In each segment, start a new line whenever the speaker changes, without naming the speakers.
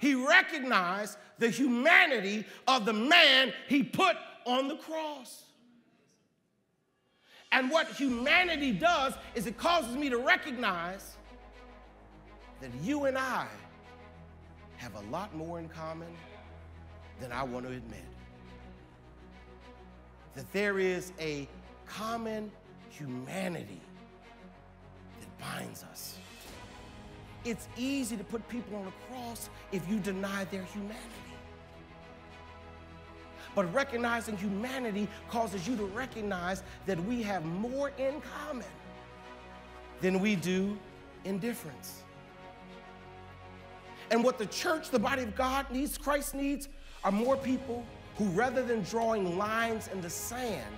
He recognized the humanity of the man he put on the cross. And what humanity does is it causes me to recognize that you and I have a lot more in common than I want to admit. That there is a common humanity that binds us. It's easy to put people on a cross if you deny their humanity. But recognizing humanity causes you to recognize that we have more in common than we do in difference. And what the church, the body of God needs, Christ needs, are more people who, rather than drawing lines in the sand,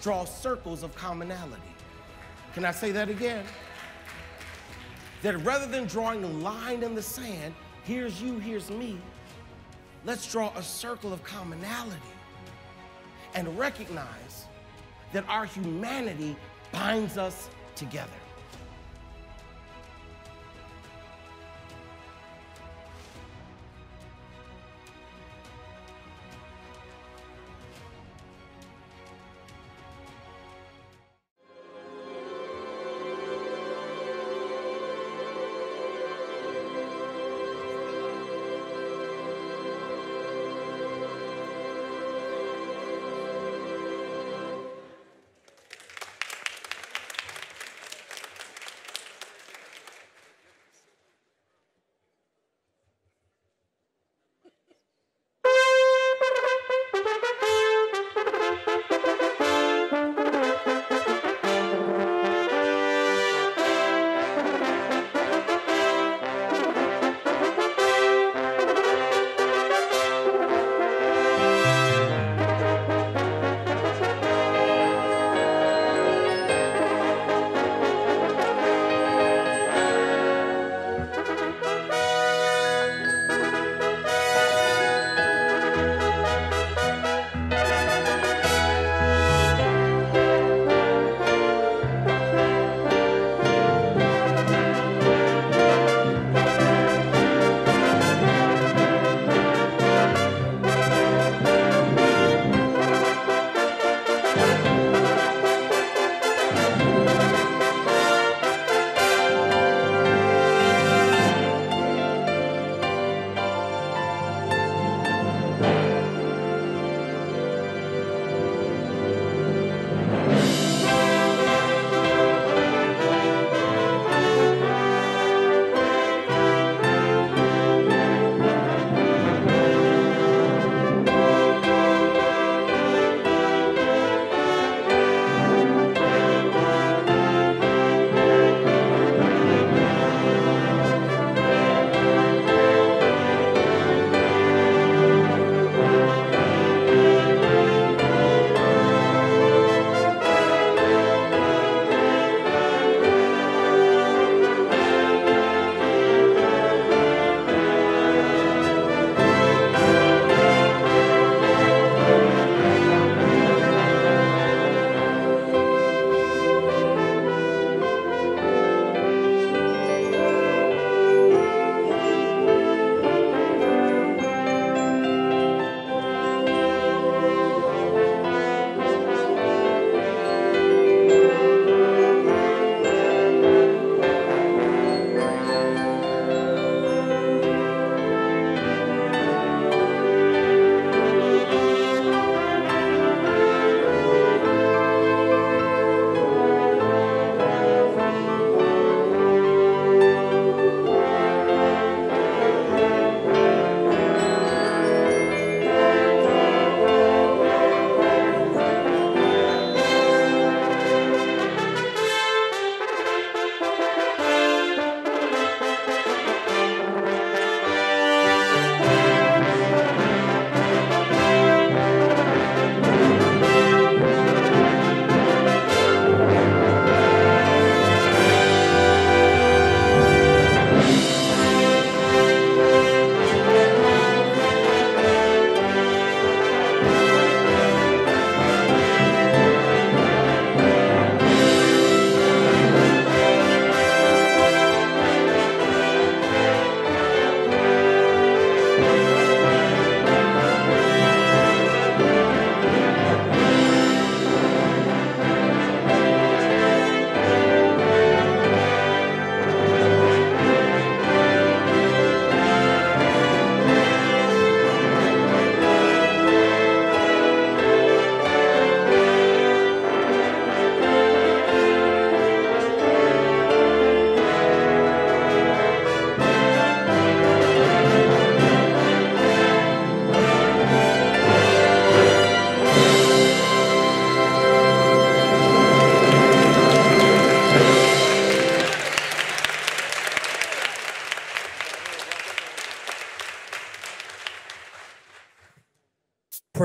draw circles of commonality. Can I say that again? That rather than drawing a line in the sand, here's you, here's me, let's draw a circle of commonality and recognize that our humanity binds us together.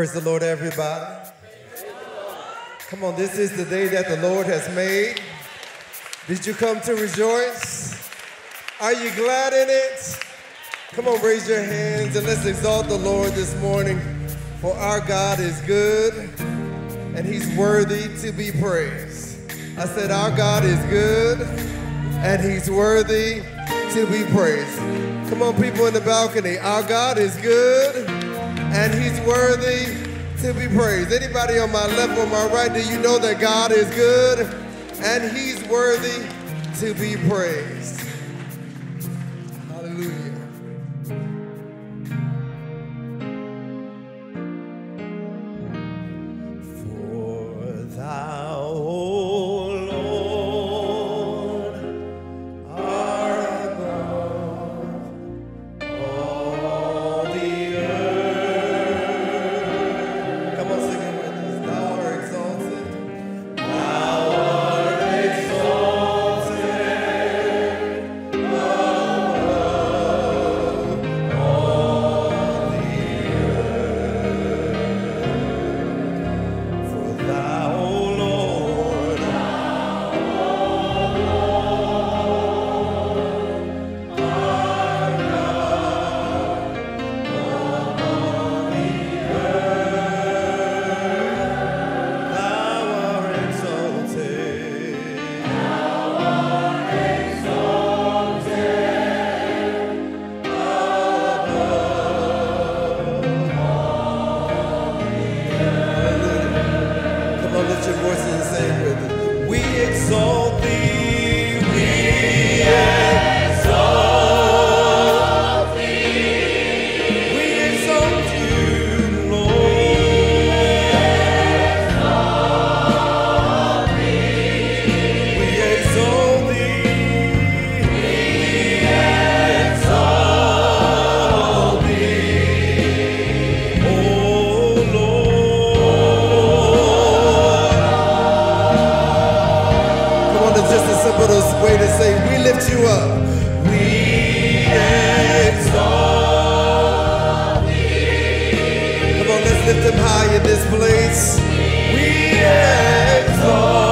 Praise the Lord, everybody. Come on, this is the day that the Lord has made. Did you come to rejoice? Are you glad in it? Come on, raise your hands and let's exalt the Lord this morning. For our God is good and he's worthy to be praised. I said, Our God is good and he's worthy to be praised. Come on, people in the balcony. Our God is good worthy to be praised. Anybody on my left or my right, do you know that God is good and he's worthy to be praised? Just a simple way to say, we lift you up. We exalt thee. Come on, let's lift him high in this place. We exalt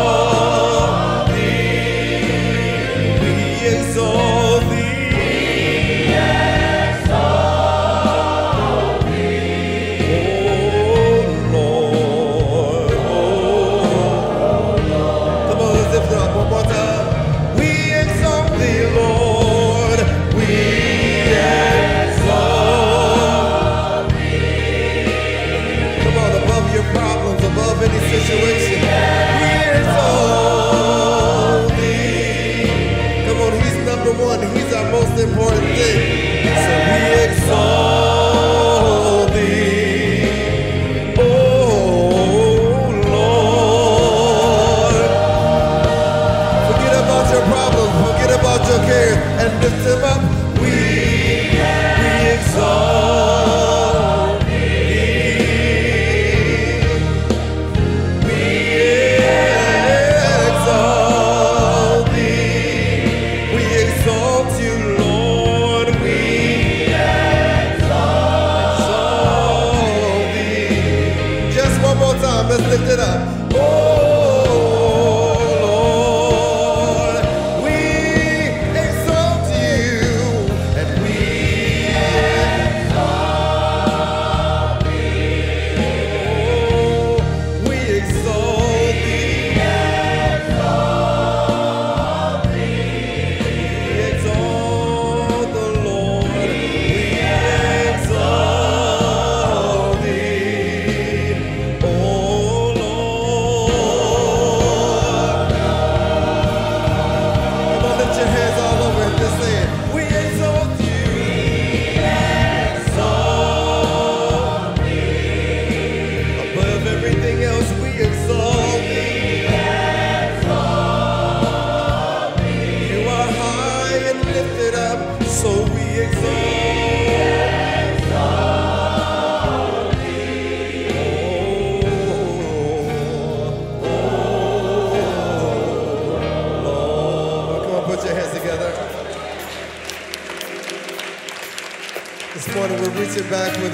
lift up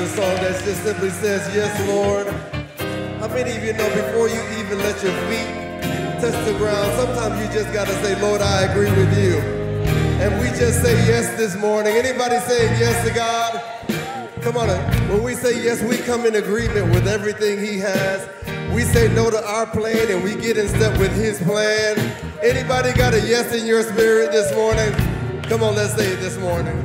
a song that just simply says, Yes, Lord. How many of you know before you even let your feet touch the ground, sometimes you just got to say, Lord, I agree with you. And we just say yes this morning. Anybody saying yes to God? Come on. When we say yes, we come in agreement with everything He has. We say no to our plan and we get in step with His plan. Anybody got a yes in your spirit this morning? Come on, let's say it this morning.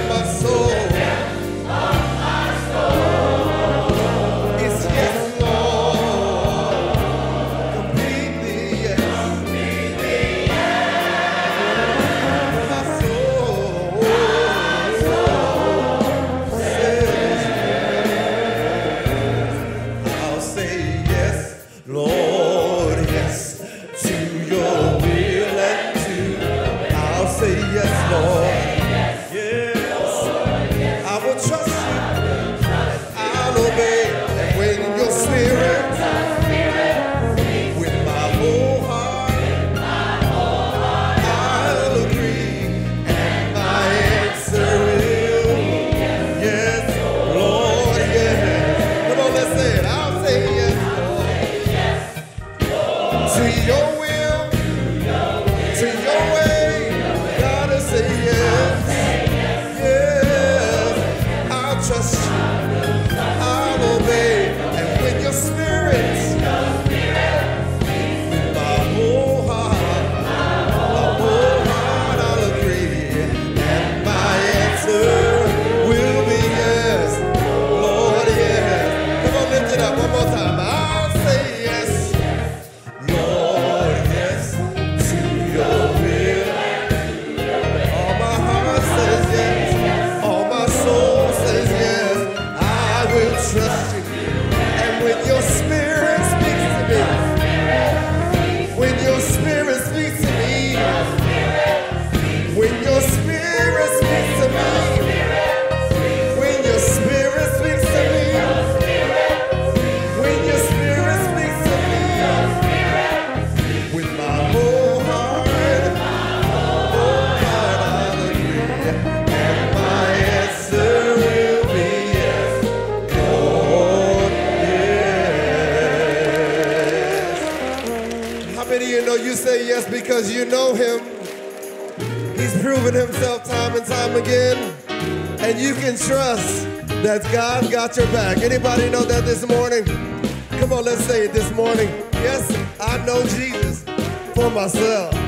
and time again. And you can trust that God got your back. Anybody know that this morning? Come on, let's say it this morning. Yes, I know Jesus for myself.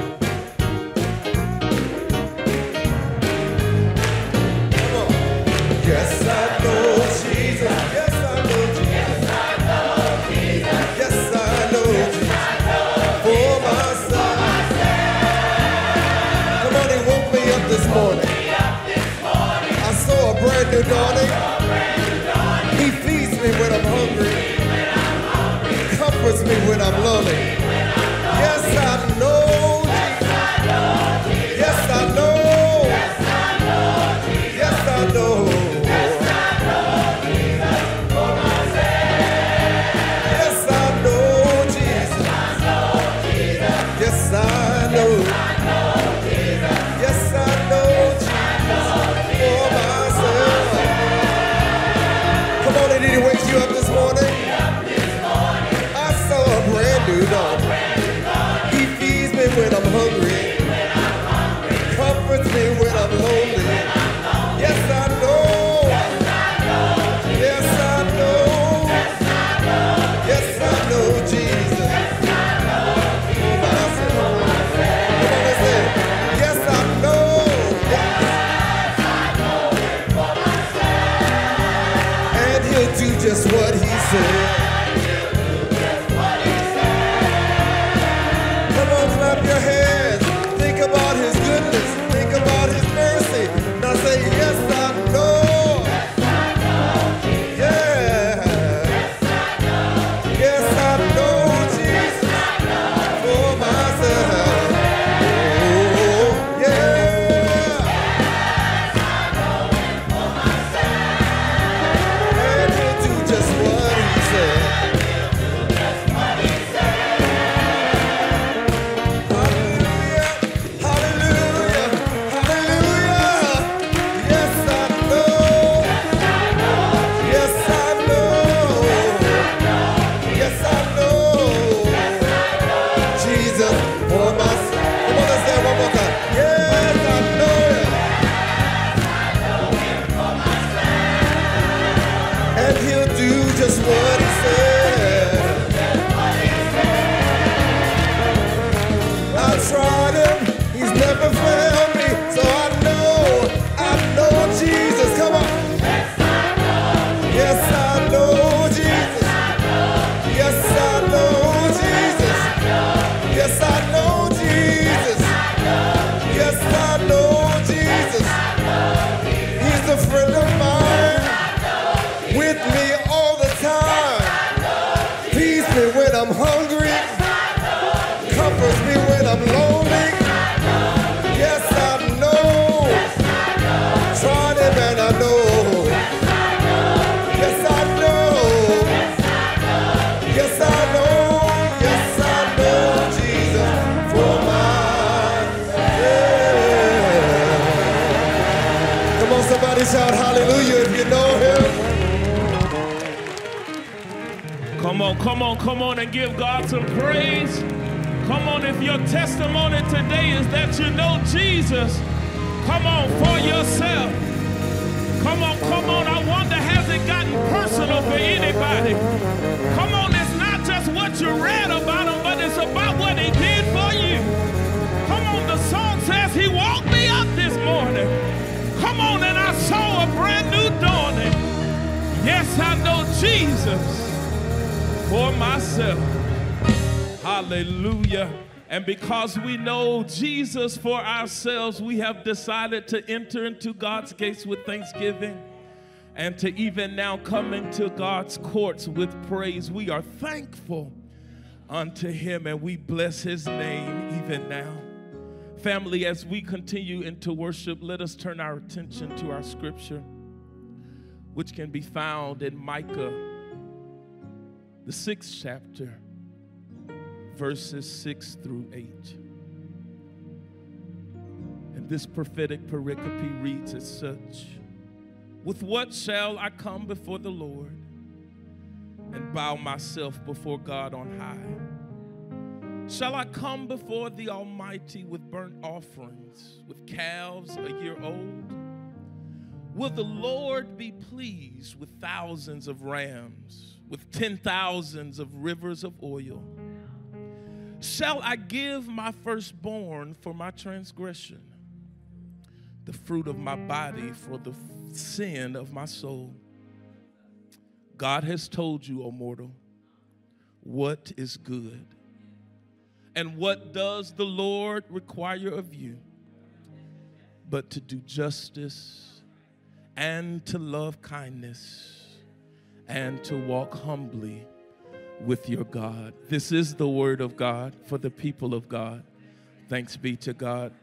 Jesus for
ourselves, we have decided to enter into God's gates with thanksgiving and to even now come into God's courts with praise. We are thankful unto Him and we bless His name even now. Family, as we continue into worship, let us turn our attention to our scripture, which can be found in Micah the sixth chapter, verses six through eight. And this prophetic pericope reads as such With what shall I come before the Lord and bow myself before God on high? Shall I come before the Almighty with burnt offerings, with calves a year old? Will the Lord be pleased with thousands of rams, with ten thousands of rivers of oil? Shall I give my firstborn for my transgression, the fruit of my body for the sin of my soul? God has told you, O mortal, what is good. And what does the Lord require of you? But to do justice and to love kindness and to walk humbly with your God. This is the word of God for the people of God. Thanks be to God.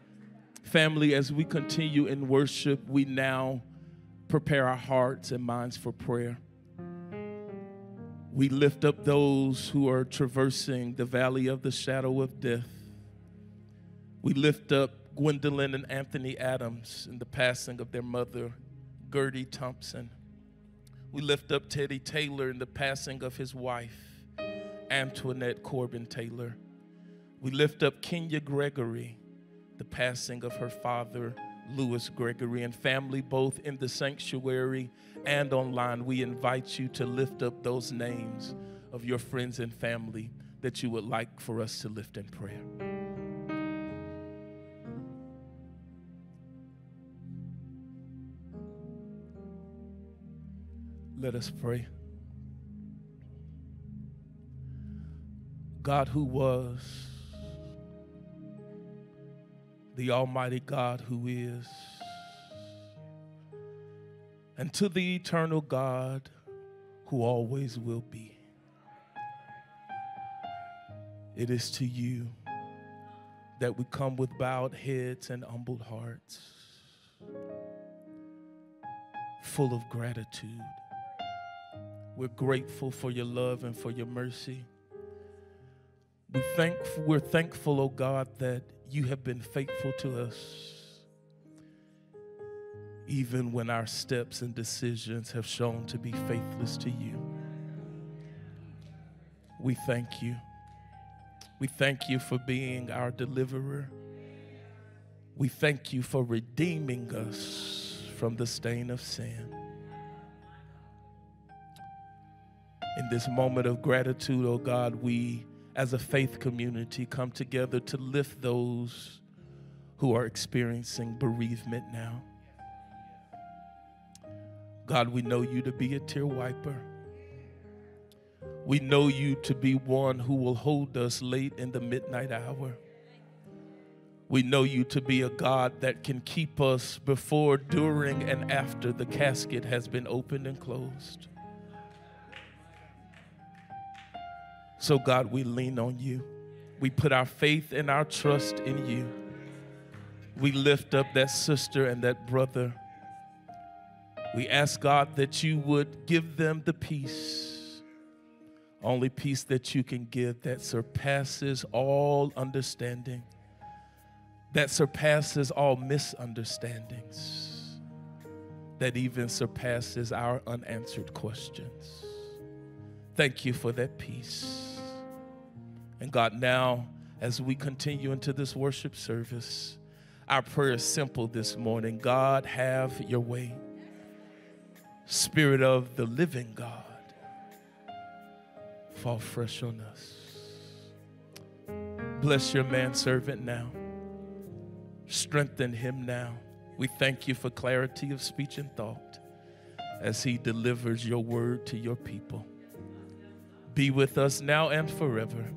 Family, as we continue in worship, we now prepare our hearts and minds for prayer. We lift up those who are traversing the valley of the shadow of death. We lift up Gwendolyn and Anthony Adams in the passing of their mother, Gertie Thompson. We lift up Teddy Taylor in the passing of his wife, Antoinette Corbin Taylor. We lift up Kenya Gregory, the passing of her father, Louis Gregory, and family, both in the sanctuary and online. We invite you to lift up those names of your friends and family that you would like for us to lift in prayer. Let us pray. God, who was the Almighty God who is, and to the eternal God who always will be. It is to you that we come with bowed heads and humbled hearts, full of gratitude. We're grateful for your love and for your mercy. We thank, we're thankful, oh God, that you have been faithful to us, even when our steps and decisions have shown to be faithless to you. We thank you. We thank you for being our deliverer. We thank you for redeeming us from the stain of sin. In this moment of gratitude, oh God, we as a faith community come together to lift those who are experiencing bereavement now. God, we know you to be a tear wiper. We know you to be one who will hold us late in the midnight hour. We know you to be a God that can keep us before, during, and after the casket has been opened and closed. So, God, we lean on you. We put our faith and our trust in you. We lift up that sister and that brother. We ask, God, that you would give them the peace, only peace that you can give that surpasses all understanding, that surpasses all misunderstandings, that even surpasses our unanswered questions. Thank you for that peace. And God, now as we continue into this worship service, our prayer is simple this morning God, have your way. Spirit of the living God, fall fresh on us. Bless your manservant now. Strengthen him now. We thank you for clarity of speech and thought as he delivers your word to your people. Be with us now and forever.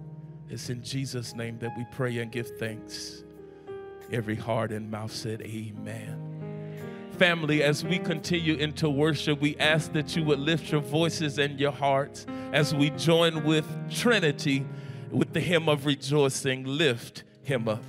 It's in Jesus' name that we pray and give thanks. Every heart and mouth said, Amen. Family, as we continue into worship, we ask that you would lift your voices and your hearts as we join with Trinity with the hymn of rejoicing. Lift him up.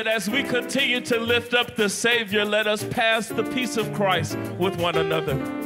Beloved, as we continue to lift up the Savior, let us pass the peace of Christ with one another.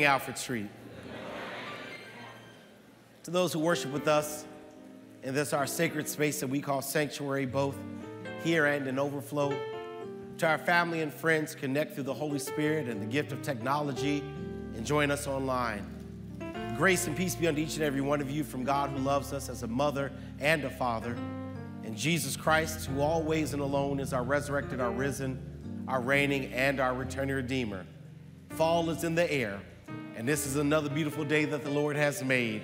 Morning, Alfred Street. To those who worship with us in this our sacred space that we call sanctuary, both here and in overflow. To our family and friends, connect through the Holy Spirit and the gift of technology and join us online. Grace and peace be unto each and every one of you from God who loves us as a mother and a father, and Jesus Christ, who always and alone is our resurrected, our risen, our reigning, and our returning Redeemer. Fall is in the air, and this is another beautiful day that the Lord has made.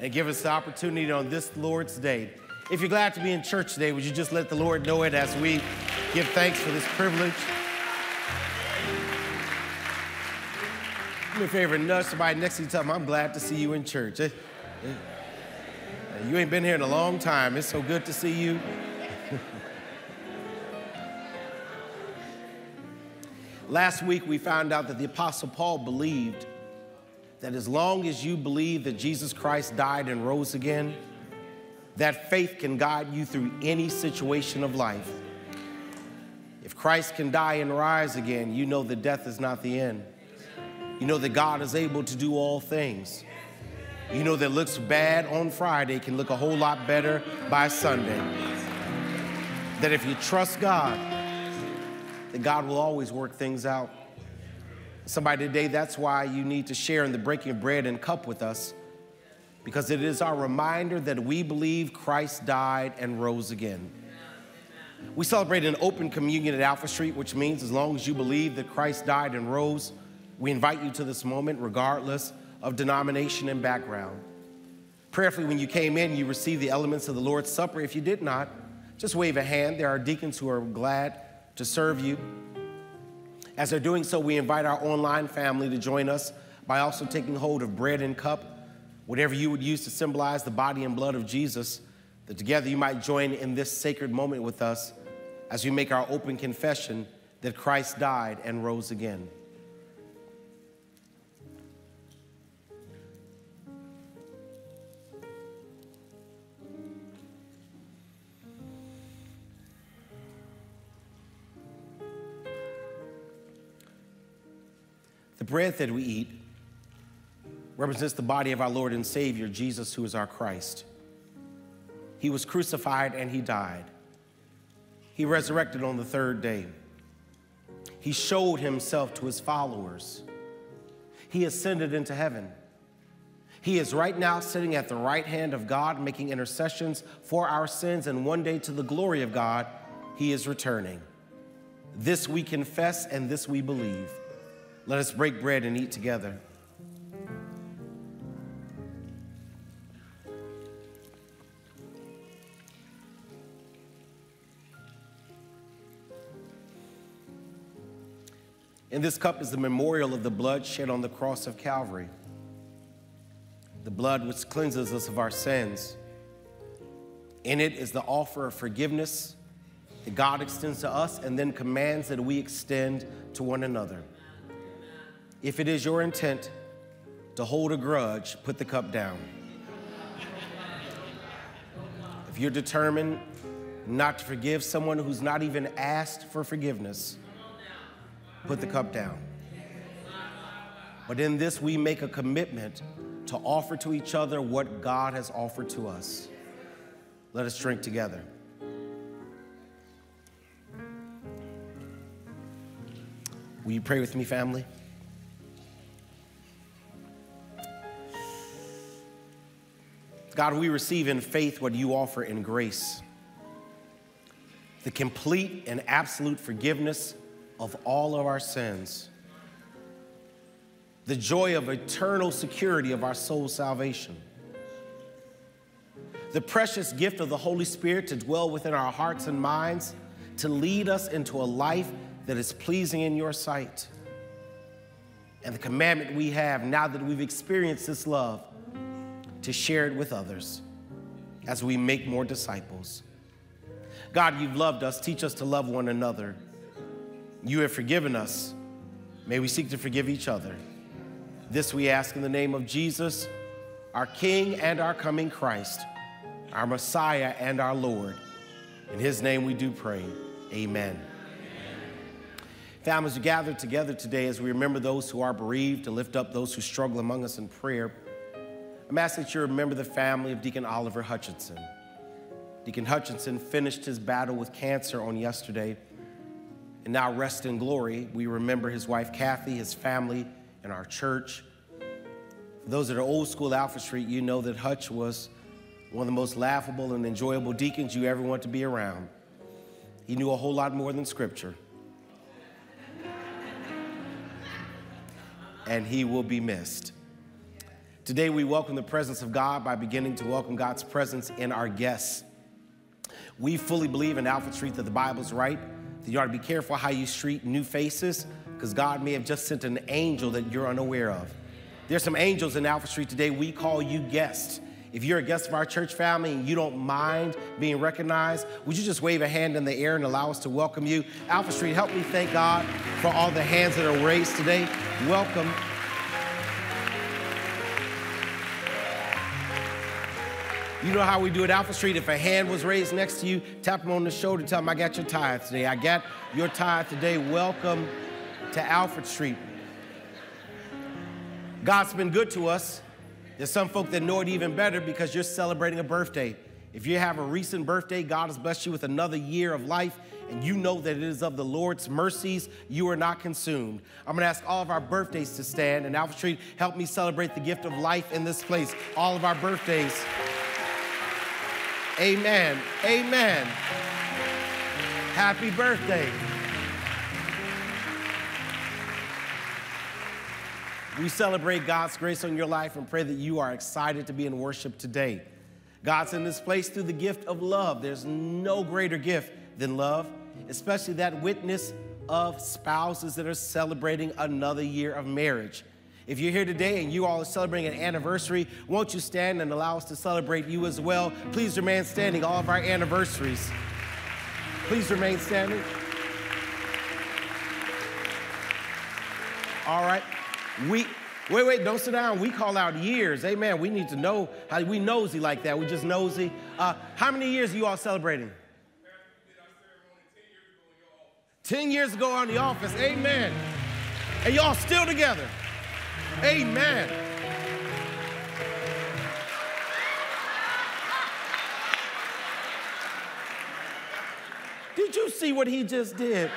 And give us the opportunity on this Lord's day. If you're glad to be in church today, would you just let the Lord know it as we give thanks for this privilege? Do me a favor, nudge somebody next to you, tell them, I'm glad to see you in church. Eh, eh, You ain't been here in a long time. It's so good to see you. Last week, we found out that the Apostle Paul believed that as long as you believe that Jesus Christ died and rose again, that faith can guide you through any situation of life. If Christ can die and rise again, you know that death is not the end. You know that God is able to do all things. You know that looks bad on Friday can look a whole lot better by Sunday. That if you trust God, that God will always work things out. Somebody today, that's why you need to share in the breaking of bread and cup with us, because it is our reminder that we believe Christ died and rose again. We celebrate an open communion at Alfred Street, which means as long as you believe that Christ died and rose, we invite you to this moment, regardless of denomination and background. Prayerfully, when you came in, you received the elements of the Lord's Supper. If you did not, just wave a hand. There are deacons who are glad to serve you. As they're doing so, we invite our online family to join us by also taking hold of bread and cup, whatever you would use to symbolize the body and blood of Jesus, that together you might join in this sacred moment with us as we make our open confession that Christ died and rose again. Bread that we eat represents the body of our Lord and Savior, Jesus, who is our Christ. He was crucified and he died. He resurrected on the third day. He showed himself to his followers. He ascended into heaven. He is right now sitting at the right hand of God, making intercessions for our sins, and one day to the glory of God, he is returning. This we confess and this we believe. Let us break bread and eat together. In this cup is the memorial of the blood shed on the cross of Calvary, the blood which cleanses us of our sins. In it is the offer of forgiveness that God extends to us and then commands that we extend to one another. If it is your intent to hold a grudge, put the cup down. If you're determined not to forgive someone who's not even asked for forgiveness, put the cup down. But in this, we make a commitment to offer to each other what God has offered to us. Let us drink together. Will you pray with me, family? God, we receive in faith what you offer in grace. The complete and absolute forgiveness of all of our sins, the joy of eternal security of our soul's salvation, the precious gift of the Holy Spirit to dwell within our hearts and minds, to lead us into a life that is pleasing in your sight. And the commandment we have now that we've experienced this love to share it with others as we make more disciples. God, you've loved us. Teach us to love one another. You have forgiven us. May we seek to forgive each other. This we ask in the name of Jesus, our King and our coming Christ, our Messiah and our Lord. In his name we do pray. Amen. Families, we gather together today as we remember those who are bereaved to lift up those who struggle among us in prayer. I'm asking that you remember the family of Deacon Oliver Hutchinson. Deacon Hutchinson finished his battle with cancer on yesterday and now rest in glory. We remember his wife Kathy, his family, and our church. For those that are old school Alfred Street, you know that Hutch was one of the most laughable and enjoyable deacons you ever want to be around. He knew a whole lot more than scripture. and he will be missed. Today, we welcome the presence of God by beginning to welcome God's presence in our guests. We fully believe in Alfred Street that the Bible's right, that you ought to be careful how you treat new faces, because God may have just sent an angel that you're unaware of. There's some angels in Alfred Street today. We call you guests. If you're a guest of our church family and you don't mind being recognized, would you just wave a hand in the air and allow us to welcome you? Alfred Street, help me thank God for all the hands that are raised today. Welcome. You know how we do at Alfred Street. If a hand was raised next to you, tap them on the shoulder, tell them, I got your tithe today. I got your tithe today. Welcome to Alfred Street. God's been good to us. There's some folk that know it even better because you're celebrating a birthday. If you have a recent birthday, God has blessed you with another year of life, and you know that it is of the Lord's mercies you are not consumed. I'm gonna ask all of our birthdays to stand, and Alfred Street, help me celebrate the gift of life in this place. All of our birthdays. Amen. Amen. Happy birthday. We celebrate God's grace on your life and pray that you are excited to be in worship today. God's in this place through the gift of love. There's no greater gift than love, especially that witness of spouses that are celebrating another year of marriage. If you're here today and you all are celebrating an anniversary, won't you stand and allow us to celebrate you as well? Please remain standing, all of our anniversaries. Please remain standing. All right. We wait, wait, don't sit down. We call out years. Amen. We need to know how we nosy like that. We just nosy. Uh, how many years are you all celebrating? 10 years ago on the office. Amen. And y'all still together. Amen. Did you see what he just did?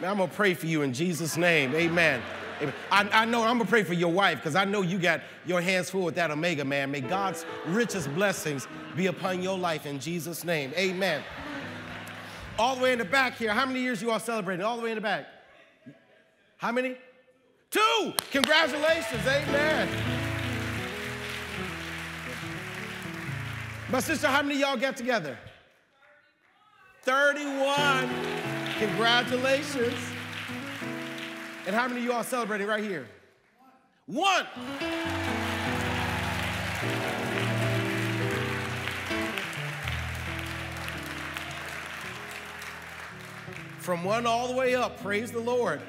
Man, I'm gonna pray for you in Jesus' name. Amen. Amen. I, I know I'm gonna pray for your wife because I know you got your hands full with that Omega man. May God's richest blessings be upon your life in Jesus' name. Amen. All the way in the back here. How many years you all celebrating? All the way in the back. How many? Two. Congratulations. Amen. My sister, how many y'all got together? 31. Congratulations. And how many of you all celebrating right here? One. From one all the way up, praise the Lord.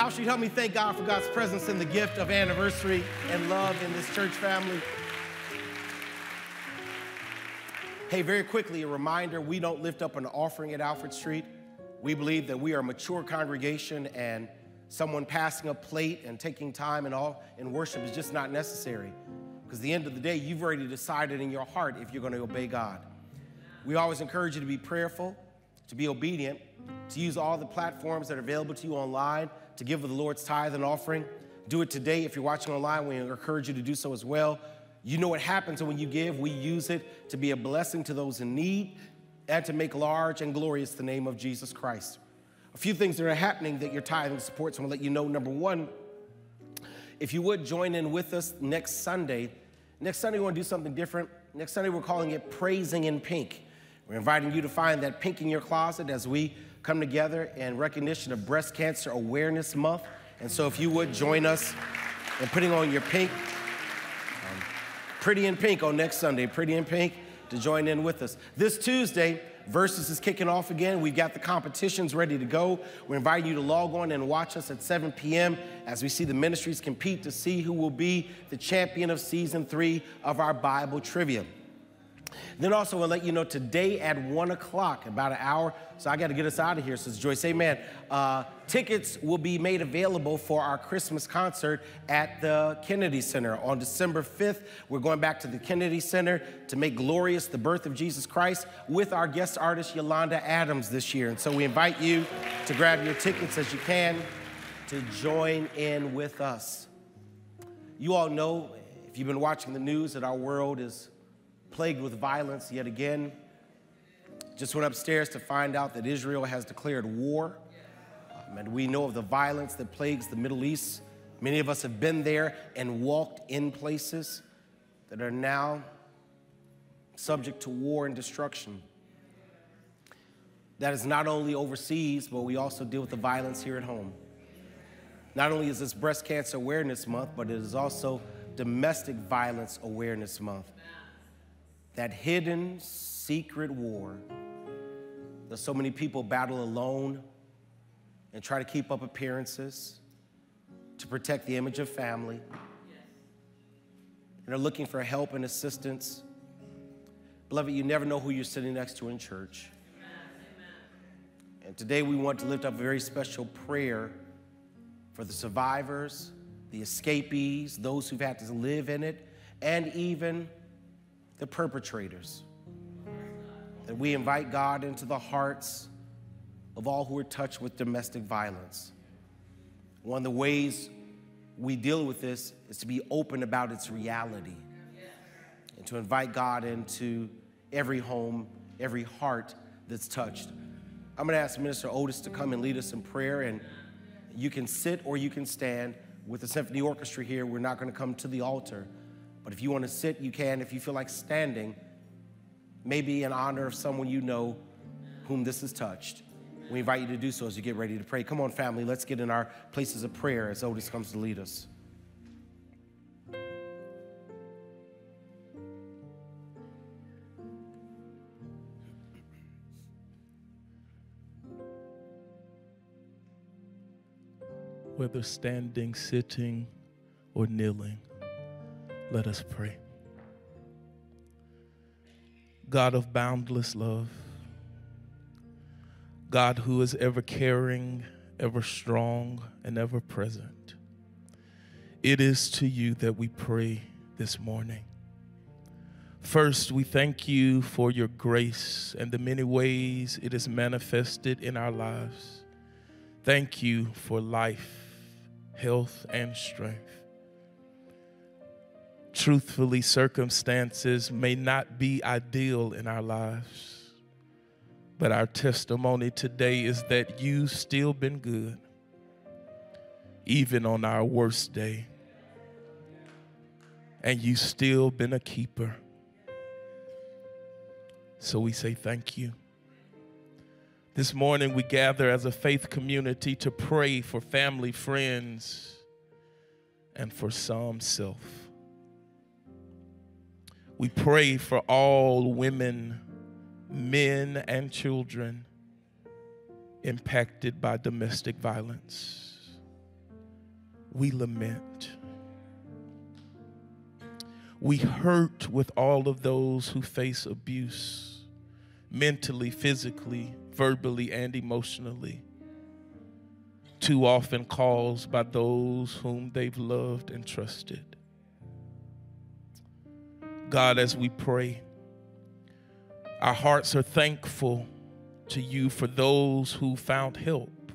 Actually, help me thank God for God's presence and the gift of anniversary and love in this church family. Hey, very quickly, a reminder we don't lift up an offering at Alfred Street. We believe that we are a mature congregation and someone passing a plate and taking time and all in worship is just not necessary. Because the end of the day, you've already decided in your heart if you're going to obey God. We always encourage you to be prayerful, to be obedient, to use all the platforms that are available to you online to give of the Lord's tithe and offering. Do it today. If you're watching online, we encourage you to do so as well. You know what happens when you give. We use it to be a blessing to those in need and to make large and glorious the name of Jesus Christ. A few things that are happening that your tithing supports. I want to let you know. Number one, if you would join in with us next Sunday. Next Sunday, we want to do something different. Next Sunday, we're calling it Praising in Pink. We're inviting you to find that pink in your closet as we come together in recognition of Breast Cancer Awareness Month. And so, if you would join us in putting on your pink, um, pretty in pink on next Sunday, pretty in pink, to join in with us. This Tuesday, Versus is kicking off again. We've got the competitions ready to go. We're inviting you to log on and watch us at 7 p.m. as we see the ministries compete to see who will be the champion of season three of our Bible trivia. Then also, we'll let you know today at 1 o'clock, about an hour. So I got to get us out of here, Sister Joyce. Amen. Uh, tickets will be made available for our Christmas concert at the Kennedy Center on December 5th. We're going back to the Kennedy Center to make glorious the birth of Jesus Christ with our guest artist, Yolanda Adams, this year. And so we invite you to grab your tickets as you can to join in with us. You all know, if you've been watching the news, that our world is plagued with violence yet again. Just went upstairs to find out that Israel has declared war. Um, and we know of the violence that plagues the Middle East. Many of us have been there and walked in places that are now subject to war and destruction. That is not only overseas, but we also deal with the violence here at home. Not only is this Breast Cancer Awareness Month, but it is also Domestic Violence Awareness Month that hidden secret war that so many people battle alone and try to keep up appearances to protect the image of family and are looking for help and assistance. Beloved, you never know who you're sitting next to in church. And today we want to lift up a very special prayer for the survivors, the escapees, those who've had to live in it, and even the perpetrators. That we invite God into the hearts of all who are touched with domestic violence. One of the ways we deal with this is to be open about its reality and to invite God into every home, every heart that's touched. I'm going to ask Minister Otis to come and lead us in prayer, and you can sit or you can stand. With the symphony orchestra here, we're not going to come to the altar. But if you want to sit, you can. If you feel like standing, maybe in honor of someone you know whom this has touched. We invite you to do so as you get ready to pray. Come on, family, let's get in our places of prayer as Otis comes to lead us.
Whether standing, sitting, or kneeling. Let us pray. God of boundless love, God who is ever caring, ever strong, and ever present, it is to you that we pray this morning. First, we thank you for your grace and the many ways it is manifested in our lives. Thank you for life, health, and strength truthfully, circumstances may not be ideal in our lives, But our testimony today is that you've still been good, even on our worst day. And you've still been a keeper. So we say thank you. This morning, we gather as a faith community to pray for family, friends, and for some self. We pray for all women, men, and children impacted by domestic violence. We lament. We hurt with all of those who face abuse, mentally, physically, verbally, and emotionally, too often caused by those whom they've loved and trusted. God, as we pray, our hearts are thankful to you for those who found help,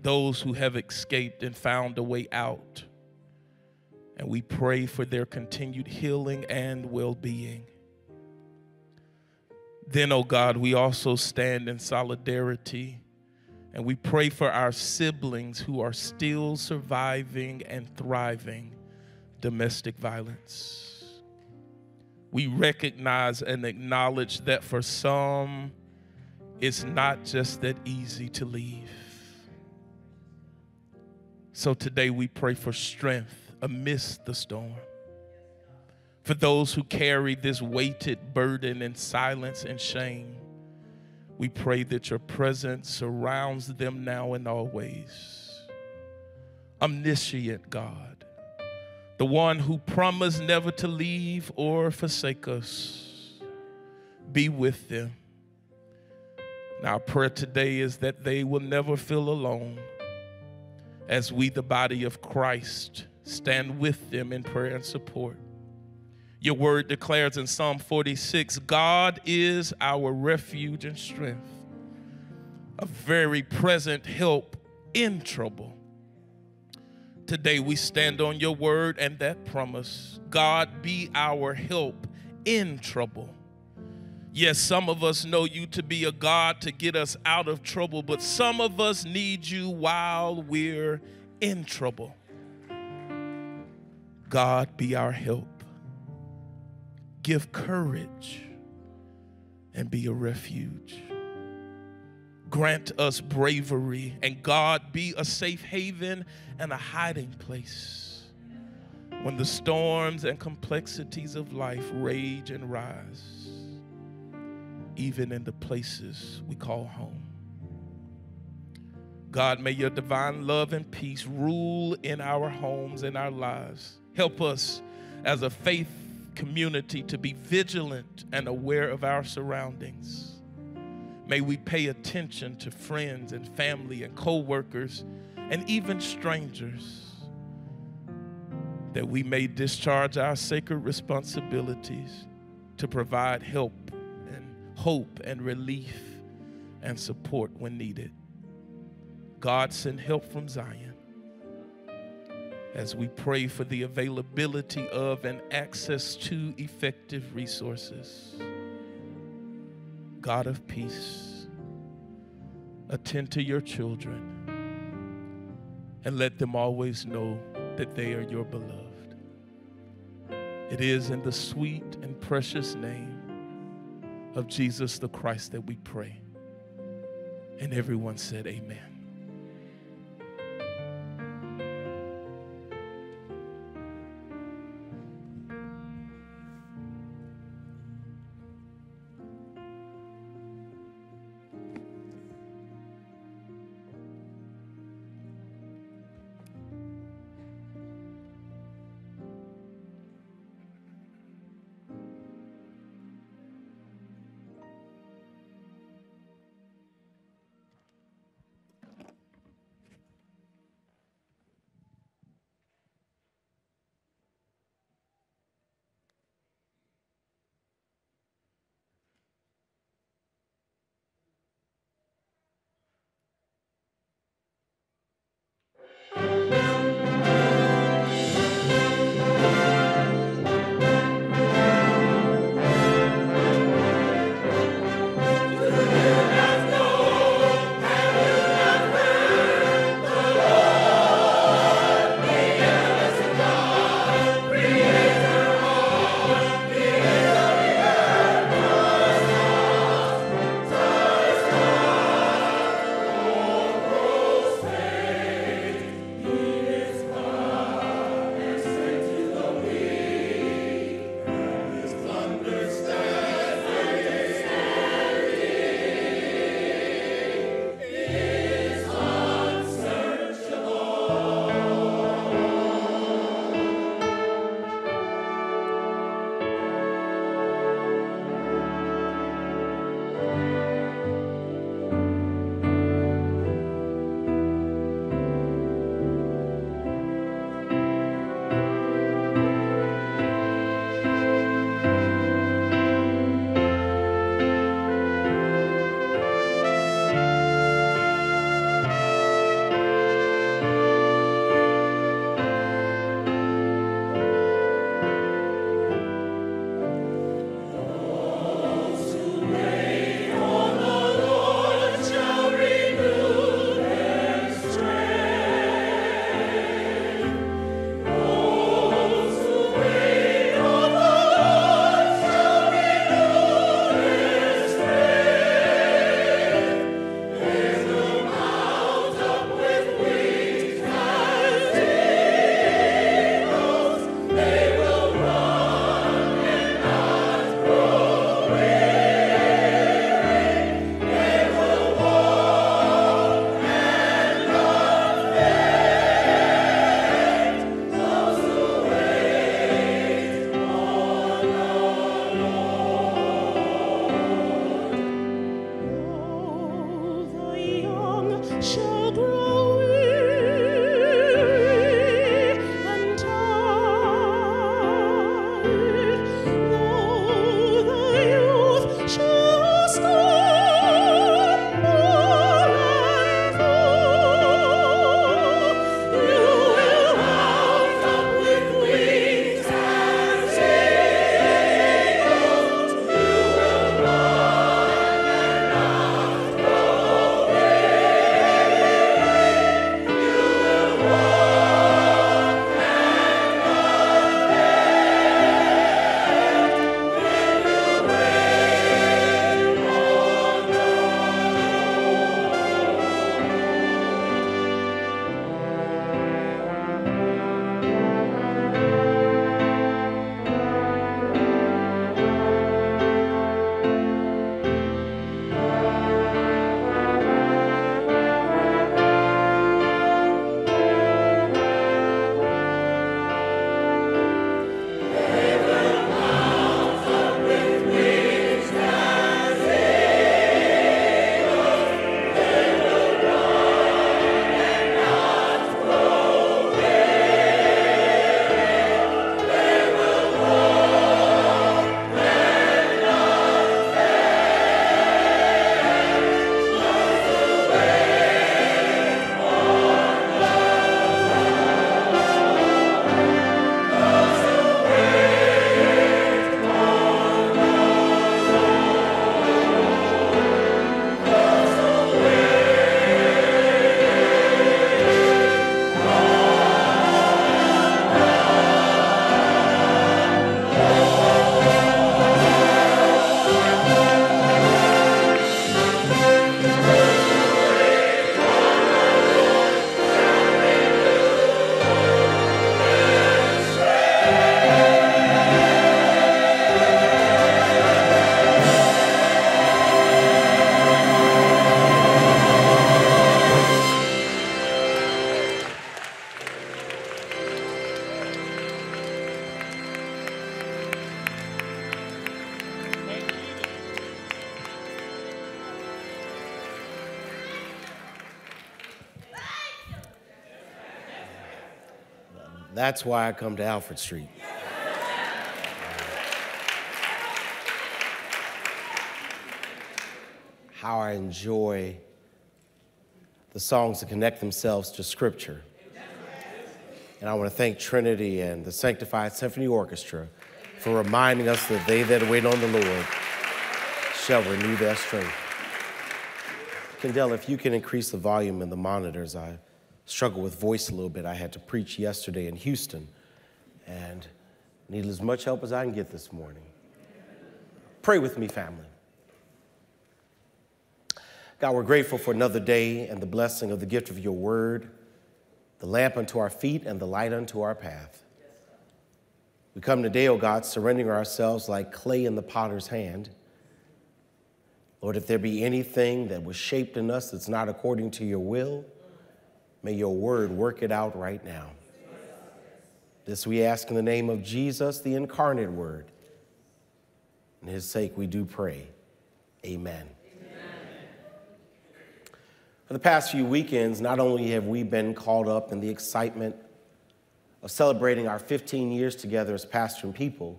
those who have escaped and found a way out. And we pray for their continued healing and well being. Then, oh God, we also stand in solidarity and we pray for our siblings who are still surviving and thriving domestic violence. We recognize and acknowledge that for some, it's not just that easy to leave. So today we pray for strength amidst the storm for those who carry this weighted burden in silence and shame. We pray that your presence surrounds them now and always. Omniscient God, the one who promised never to leave or forsake us, be with them. Now, our prayer today is that they will never feel alone as we, the body of Christ, stand with them in prayer and support. Your word declares in Psalm 46 God is our refuge and strength, a very present help in trouble. Today we stand on your word and that promise God be our help in trouble. Yes, some of us know you to be a God to get us out of trouble, but some of us need you while we're in trouble. God be our help give courage, and be a refuge. Grant us bravery, and God be a safe haven and a hiding place when the storms and complexities of life rage and rise, even in the places we call home. God, may your divine love and peace rule in our homes and our lives. Help us as a faith community to be vigilant and aware of our surroundings. May we pay attention to friends and family and co workers and even strangers, that we may discharge our sacred responsibilities to provide help and hope and relief and support when needed. God send help from Zion as we pray for the availability of and access to effective resources. God of peace, attend to your children and let them always know that they are your beloved. It is in the sweet and precious name of Jesus the Christ that we pray. And everyone said, Amen.
That's why I come to Alfred Street. How I enjoy the songs that connect themselves to Scripture. And I want to thank Trinity and the Sanctified Symphony Orchestra for reminding us that they that wait on the Lord shall renew their strength. Kendall, if you can increase the volume in the monitors, I struggle with voice a little bit. I had to preach yesterday in Houston and need as much help as I can get this morning. Pray with me, family. God, we're grateful for another day and the blessing of the gift of your word, the lamp unto our feet and the light unto our path. We come today, O oh God, surrendering ourselves like clay in the potter's hand. Lord, if there be anything that was shaped in us that's not according to your will, May your word work it out right now. This we ask in the name of Jesus, the incarnate word. In his sake, we do pray. Amen. Amen. For the past few weekends, not only have we been caught up in the excitement of celebrating our 15 years together as pastor and people,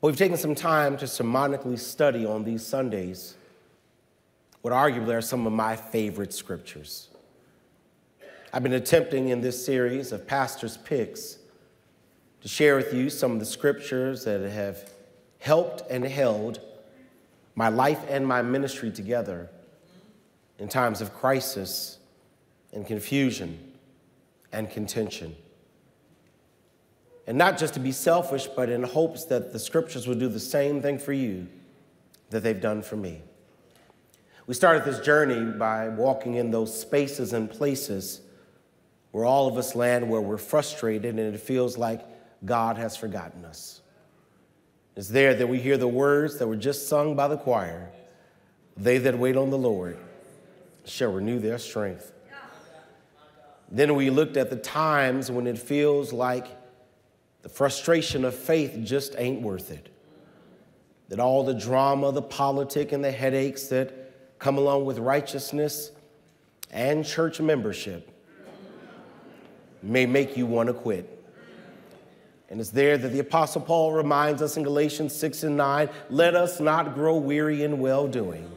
but we've taken some time to sermonically study on these Sundays what arguably are some of my favorite scriptures. I've been attempting in this series of Pastor's Picks to share with you some of the scriptures that have helped and held my life and my ministry together in times of crisis and confusion and contention. And not just to be selfish, but in hopes that the scriptures will do the same thing for you that they've done for me. We started this journey by walking in those spaces and places where all of us land where we're frustrated and it feels like God has forgotten us. It's there that we hear the words that were just sung by the choir They that wait on the Lord shall renew their strength. Then we looked at the times when it feels like the frustration of faith just ain't worth it. That all the drama, the politic, and the headaches that come along with righteousness and church membership may make you want to quit. And it's there that the Apostle Paul reminds us in Galatians 6 and 9 let us not grow weary in well doing,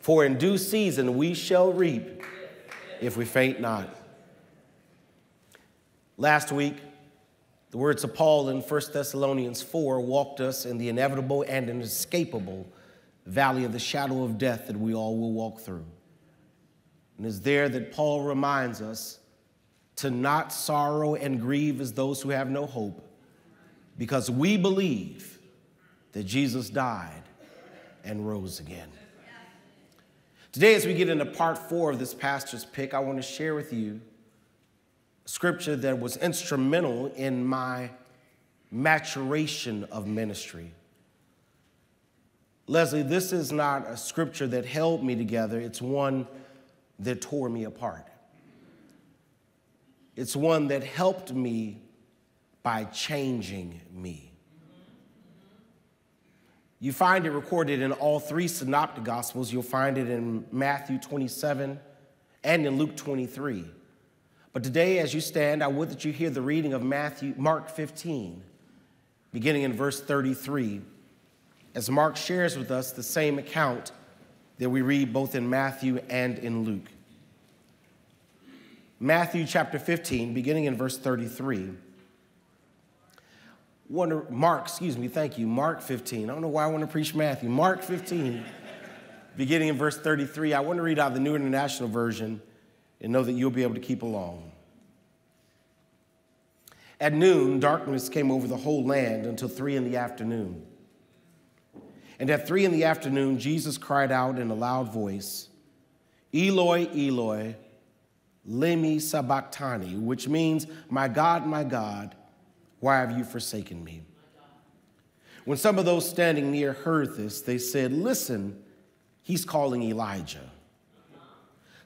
for in due season we shall reap if we faint not. Last week, the words of Paul in 1 Thessalonians 4 walked us in the inevitable and inescapable valley of the shadow of death that we all will walk through. And it's there that Paul reminds us to not sorrow and grieve as those who have no hope, because we believe that Jesus died and rose again. Today, as we get into part four of this pastor's pick, I want to share with you scripture that was instrumental in my maturation of ministry. Leslie, this is not a scripture that held me together, it's one that tore me apart. It's one that helped me by changing me. You find it recorded in all three synoptic gospels. You'll find it in Matthew 27 and in Luke 23. But today, as you stand, I would that you hear the reading of Matthew, Mark 15, beginning in verse 33, as Mark shares with us the same account that we read both in Matthew and in Luke. Matthew chapter 15, beginning in verse 33. Wonder, Mark, excuse me, thank you, Mark 15. I don't know why I want to preach Matthew. Mark 15, beginning in verse 33. I want to read out the New International Version and know that you'll be able to keep along. At noon, darkness came over the whole land until three in the afternoon. And at three in the afternoon, Jesus cried out in a loud voice, Eloi, Eloi, Lema Sabachthani, which means, My God, my God, why have you forsaken me? When some of those standing near heard this, they said, Listen, he's calling Elijah.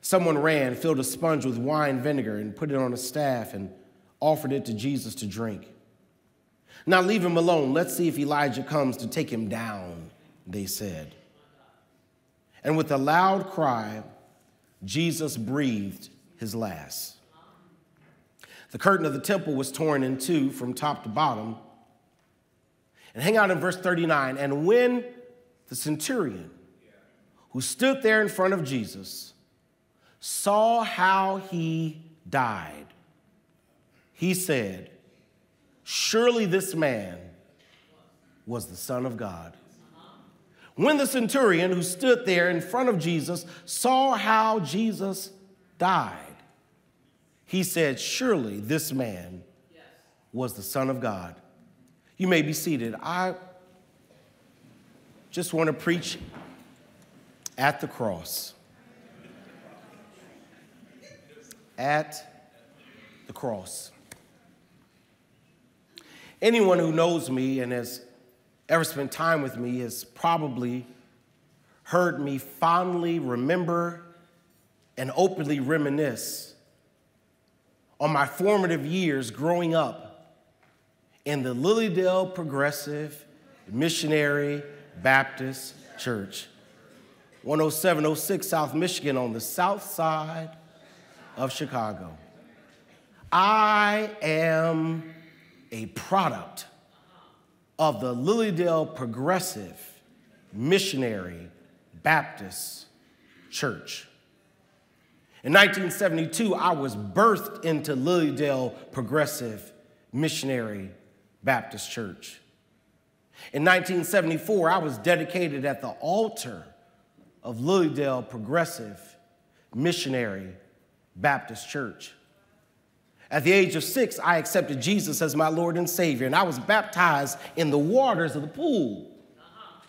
Someone ran, filled a sponge with wine vinegar, and put it on a staff and offered it to Jesus to drink. Now leave him alone. Let's see if Elijah comes to take him down, they said. And with a loud cry, Jesus breathed his last. The curtain of the temple was torn in two from top to bottom. And hang out in verse 39. And when the centurion who stood there in front of Jesus saw how he died, he said, Surely this man was the Son of God. When the centurion who stood there in front of Jesus saw how Jesus died, he said, Surely this man was the Son of God. You may be seated. I just want to preach at the cross. At the cross. Anyone who knows me and has ever spent time with me has probably heard me fondly remember and openly reminisce on my formative years growing up in the Lilydale Progressive Missionary Baptist Church, 10706 South Michigan on the south side of Chicago. I am a product of the Lilydale Progressive Missionary Baptist Church. In 1972, I was birthed into Lilydale Progressive Missionary Baptist Church. In 1974, I was dedicated at the altar of Lilydale Progressive Missionary Baptist Church. At the age of six, I accepted Jesus as my Lord and Savior, and I was baptized in the waters of the pool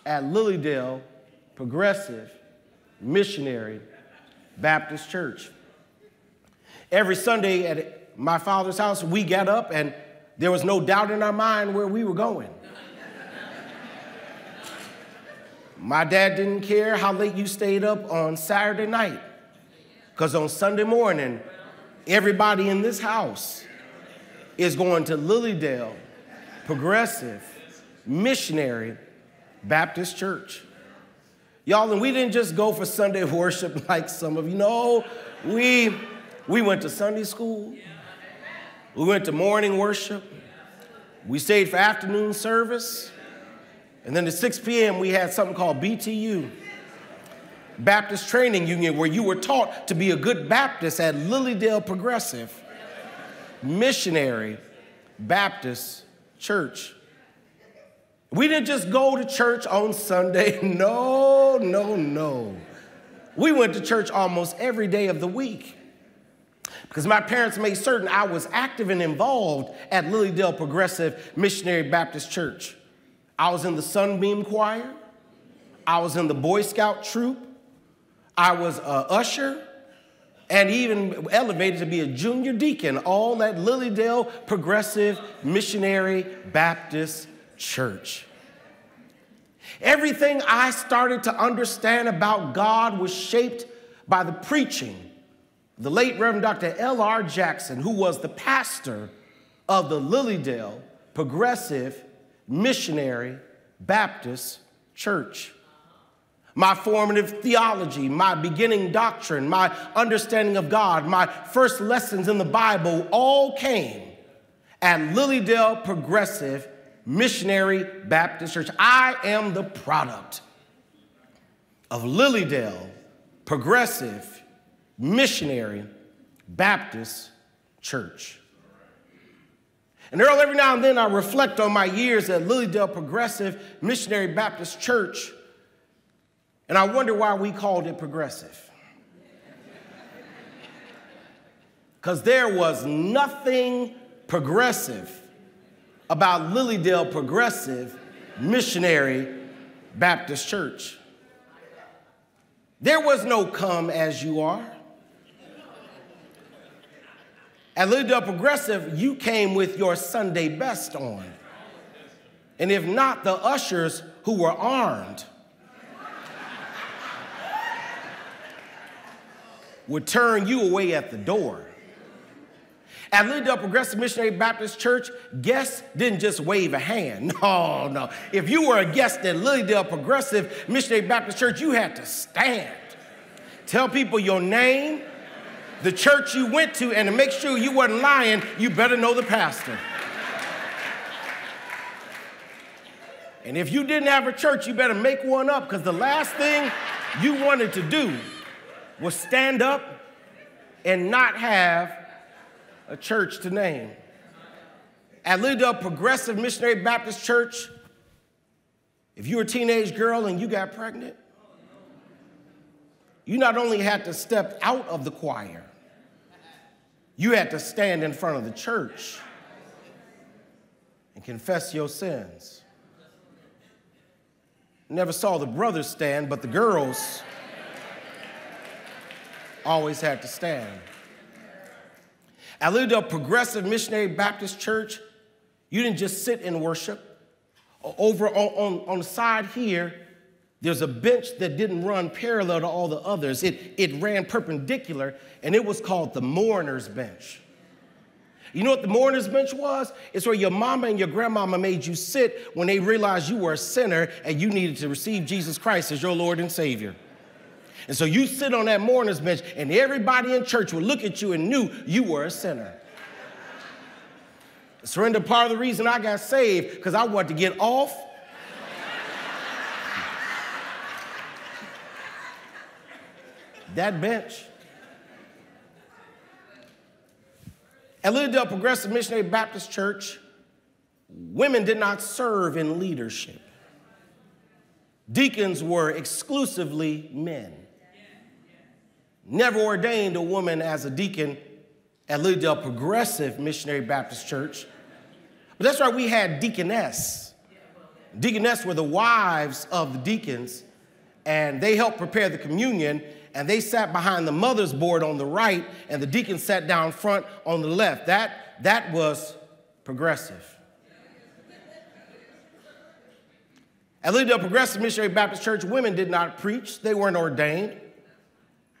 at Lilydale Progressive Missionary Baptist Church. Every Sunday at my father's house, we got up and there was no doubt in our mind where we were going. my dad didn't care how late you stayed up on Saturday night, because on Sunday morning, everybody in this house is going to Lilydale Progressive Missionary Baptist Church. Y'all, and we didn't just go for Sunday worship like some of you know. We, we went to Sunday school. We went to morning worship. We stayed for afternoon service. And then at 6 p.m., we had something called BTU, Baptist Training Union, where you were taught to be a good Baptist at Lilydale Progressive Missionary Baptist Church. We didn't just go to church on Sunday. No, no, no. We went to church almost every day of the week because my parents made certain I was active and involved at Lilydale Progressive Missionary Baptist Church. I was in the Sunbeam Choir, I was in the Boy Scout troop, I was a usher, and even elevated to be a junior deacon, all at Lilydale Progressive Missionary Baptist Church. Everything I started to understand about God was shaped by the preaching the late Reverend Dr. L.R. Jackson, who was the pastor of the Lilydale Progressive Missionary Baptist Church. My formative theology, my beginning doctrine, my understanding of God, my first lessons in the Bible all came at Lilydale Progressive Missionary Baptist Church. I am the product of Lilydale Progressive Missionary Baptist Church. And Earl, every now and then I reflect on my years at Lilydale Progressive Missionary Baptist Church, and I wonder why we called it progressive. Because there was nothing progressive about Lilydale Progressive Missionary Baptist Church. There was no come as you are. At Lilydale Progressive, you came with your Sunday best on. And if not, the ushers who were armed would turn you away at the door. At Lilydale Progressive Missionary Baptist Church, guests didn't just wave a hand. No, no. If you were a guest at Lilydale Progressive Missionary Baptist Church, you had to stand. Tell people your name, the church you went to, and to make sure you weren't lying, you better know the pastor. And if you didn't have a church, you better make one up because the last thing you wanted to do was stand up and not have a church to name. At Lilydale Progressive Missionary Baptist Church, if you were a teenage girl and you got pregnant, you not only had to step out of the choir, you had to stand in front of the church and confess your sins. Never saw the brothers stand, but the girls always had to stand. At Lilydale Progressive Missionary Baptist Church, you didn't just sit and worship. Over on, on, on the side here, there's a bench that didn't run parallel to all the others. It, it ran perpendicular, and it was called the mourner's bench. You know what the mourner's bench was? It's where your mama and your grandmama made you sit when they realized you were a sinner and you needed to receive Jesus Christ as your Lord and Savior. And so you sit on that mourner's bench, and everybody in church would look at you and knew you were a sinner. Surrender part of the reason I got saved because I wanted to get off. that bench. At Lilydale Progressive Missionary Baptist Church, women did not serve in leadership. Deacons were exclusively men never ordained a woman as a deacon at Lilydale Progressive Missionary Baptist Church. But that's why we had deaconess. Deaconess were the wives of the deacons, and they helped prepare the communion, and they sat behind the mother's board on the right, and the deacon sat down front on the left. That, that was progressive. At Lilydale Progressive Missionary Baptist Church, women did not preach, they weren't ordained.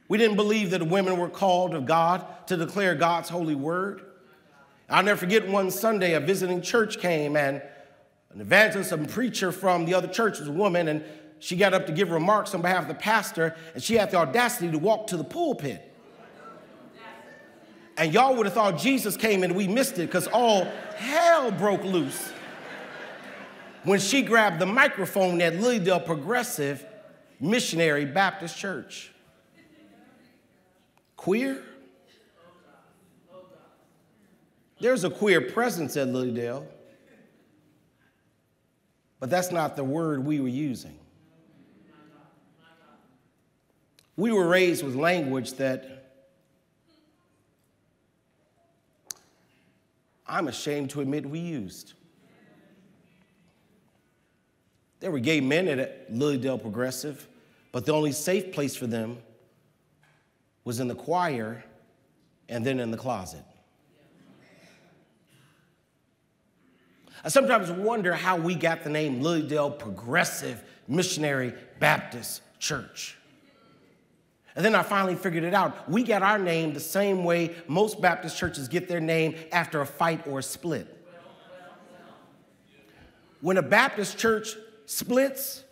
We didn't believe that women were called of God to declare God's holy word. I'll never forget one Sunday, a visiting church came and an evangelist, a preacher from the other church was a woman, and she got up to give remarks on behalf of the pastor, and she had the audacity to walk to the pulpit. And y'all would have thought Jesus came and we missed it because all hell broke loose when she grabbed the microphone at Lilydale Progressive Missionary Baptist Church. Queer? There's a queer presence at Lilydale, but that's not the word we were using. We were raised with language that I'm ashamed to admit we used. There were gay men at Lilydale Progressive, but the only safe place for them was in the choir and then in the closet. I sometimes wonder how we got the name Lilydale Progressive Missionary Baptist Church. And then I finally figured it out. We got our name the same way most Baptist churches get their name after a fight or a split. When a Baptist church splits,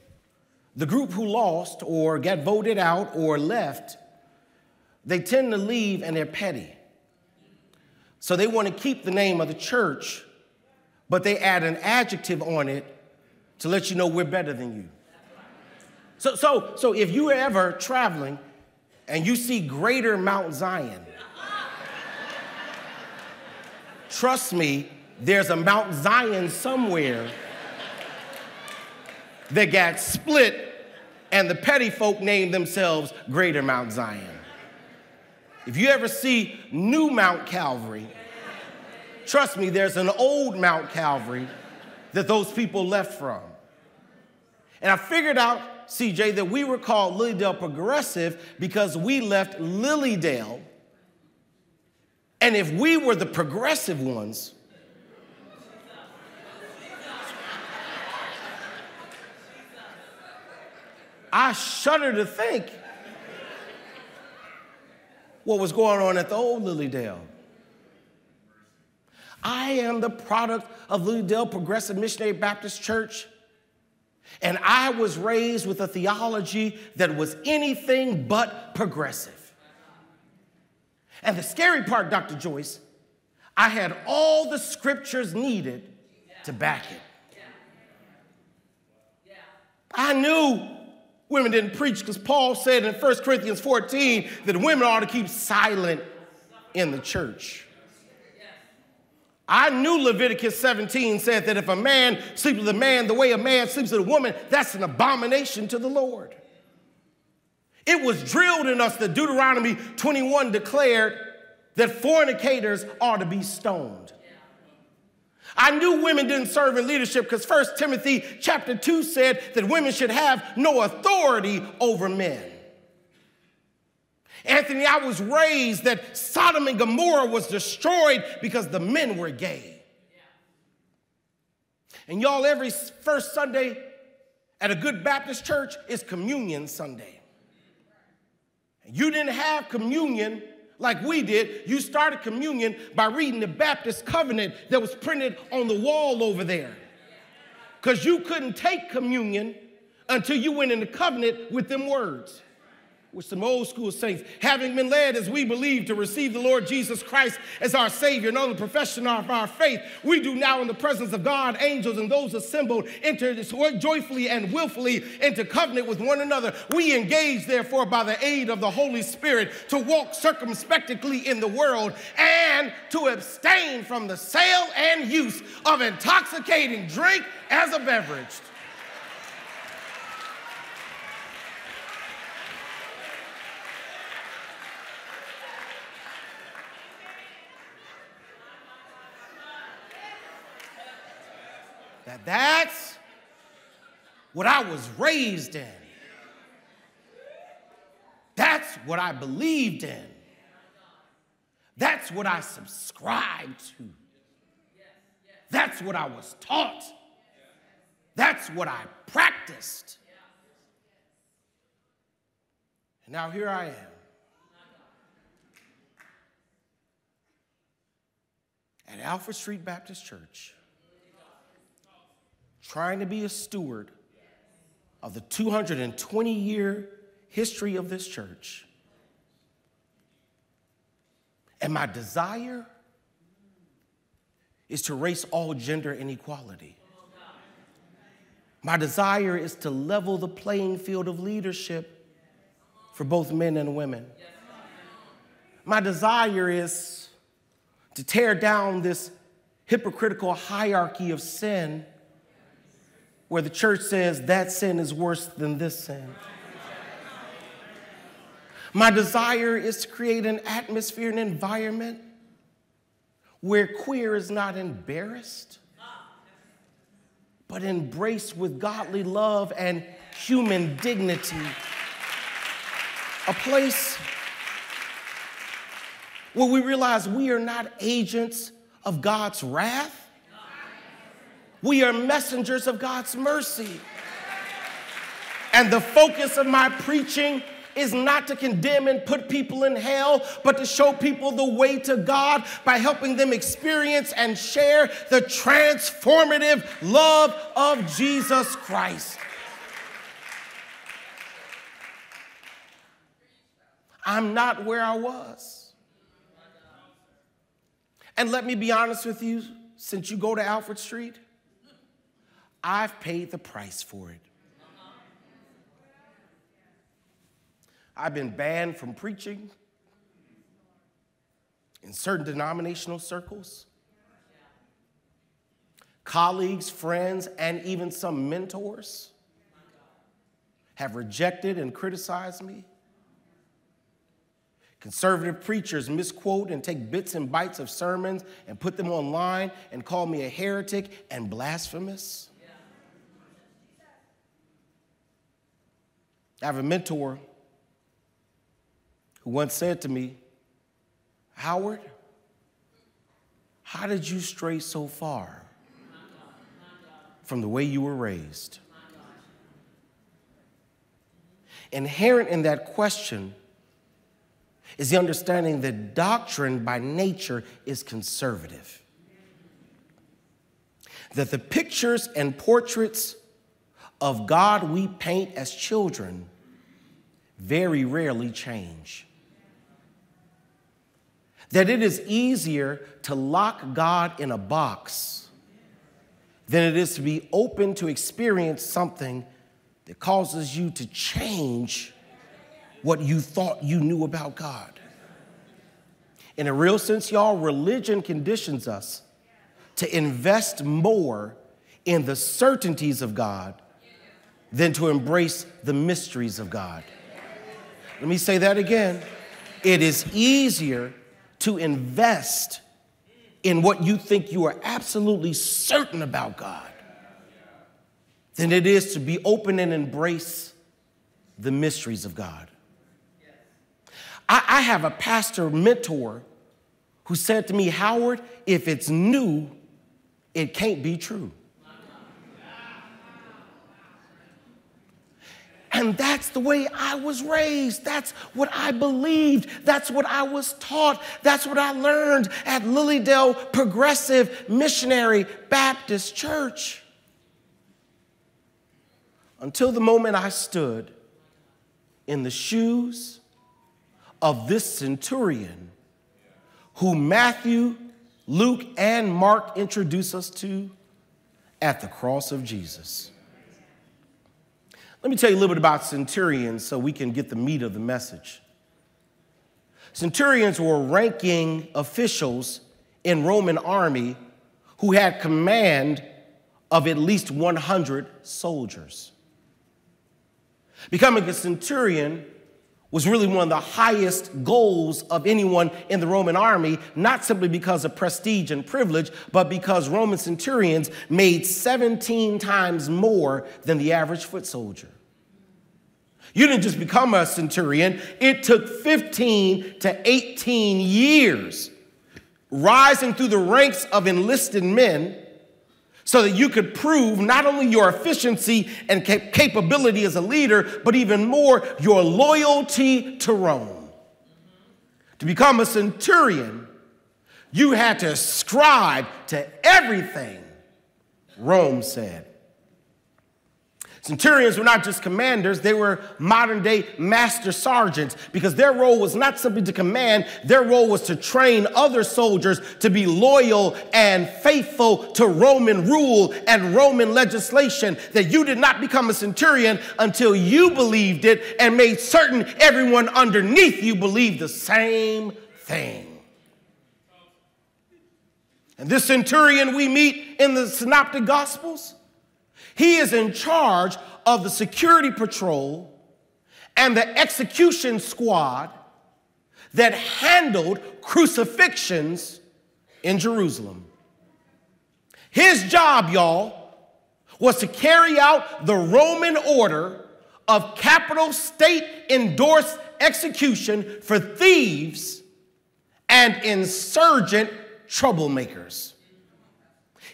the group who lost or got voted out or left, they tend to leave and they're petty. So they want to keep the name of the church, but they add an adjective on it to let you know we're better than you. So, so, so if you're ever traveling and you see greater Mount Zion, trust me, there's a Mount Zion somewhere that got split, and the petty folk named themselves Greater Mount Zion. If you ever see New Mount Calvary, trust me, there's an old Mount Calvary that those people left from. And I figured out, CJ, that we were called Lilydale Progressive because we left Lilydale. And if we were the progressive ones, I shudder to think what was going on at the old Lilydale. I am the product of Lilydale Progressive Missionary Baptist Church, and I was raised with a theology that was anything but progressive. And the scary part, Dr. Joyce, I had all the scriptures needed to back it. I knew women didn't preach because Paul said in 1 Corinthians 14 that women ought to keep silent in the church. I knew Leviticus 17 said that if a man sleeps with a man the way a man sleeps with a woman, that's an abomination to the Lord. It was drilled in us that Deuteronomy 21 declared that fornicators are to be stoned. I knew women didn't serve in leadership because 1 Timothy chapter 2 said that women should have no authority over men. Anthony, I was raised that Sodom and Gomorrah was destroyed because the men were gay. And y'all, every first Sunday at a good Baptist church is Communion Sunday. You didn't have communion like we did, you started communion by reading the Baptist covenant that was printed on the wall over there. Because you couldn't take communion until you went into covenant with them words with some old school saints, having been led as we believe to receive the Lord Jesus Christ as our Savior and on the profession of our faith, we do now in the presence of God, angels, and those assembled enter joyfully and willfully into covenant with one another. We engage, therefore, by the aid of the Holy Spirit to walk circumspectly in the world and to abstain from the sale and use of intoxicating drink as a beverage. That's what I was raised in. That's what I believed in. That's what I subscribed to. That's what I was taught. That's what I practiced. And now here I am. At Alfred Street Baptist Church trying to be a steward of the 220 year history of this church. And my desire is to erase all gender inequality. My desire is to level the playing field of leadership for both men and women. My desire is to tear down this hypocritical hierarchy of sin where the church says that sin is worse than this sin. My desire is to create an atmosphere, an environment where queer is not embarrassed, but embraced with godly love and human dignity. A place where we realize we are not agents of God's wrath, we are messengers of God's mercy. And the focus of my preaching is not to condemn and put people in hell, but to show people the way to God by helping them experience and share the transformative love of Jesus Christ. I'm not where I was. And let me be honest with you, since you go to Alfred Street, I've paid the price for it. I've been banned from preaching in certain denominational circles. Colleagues, friends, and even some mentors have rejected and criticized me. Conservative preachers misquote and take bits and bites of sermons and put them online and call me a heretic and blasphemous. I have a mentor who once said to me, Howard, how did you stray so far from the way you were raised? Inherent in that question is the understanding that doctrine by nature is conservative. That the pictures and portraits of God we paint as children very rarely change that it is easier to lock God in a box than it is to be open to experience something that causes you to change what you thought you knew about God. In a real sense, y'all, religion conditions us to invest more in the certainties of God than to embrace the mysteries of God. Let me say that again. It is easier to invest in what you think you are absolutely certain about God than it is to be open and embrace the mysteries of God. I, I have a pastor mentor who said to me, Howard, if it's new, it can't be true. And that's the way I was raised. That's what I believed. That's what I was taught. That's what I learned at Lilydale Progressive Missionary Baptist Church. Until the moment I stood in the shoes of this centurion who Matthew, Luke, and Mark introduce us to at the cross of Jesus. Let me tell you a little bit about centurions so we can get the meat of the message. Centurions were ranking officials in Roman army who had command of at least 100 soldiers. Becoming a centurion was really one of the highest goals of anyone in the Roman army, not simply because of prestige and privilege, but because Roman centurions made 17 times more than the average foot soldier. You didn't just become a centurion, it took 15 to 18 years rising through the ranks of enlisted men so that you could prove not only your efficiency and cap- capability as a leader, but even more, your loyalty to Rome. To become a centurion, you had to ascribe to everything Rome said. Centurions were not just commanders, they were modern day master sergeants because their role was not simply to command, their role was to train other soldiers to be loyal and faithful to Roman rule and Roman legislation. That you did not become a centurion until you believed it and made certain everyone underneath you believed the same thing. And this centurion we meet in the Synoptic Gospels he is in charge of the security patrol and the execution squad that handled crucifixions in Jerusalem. His job, y'all, was to carry out the Roman order of capital state endorsed execution for thieves and insurgent troublemakers.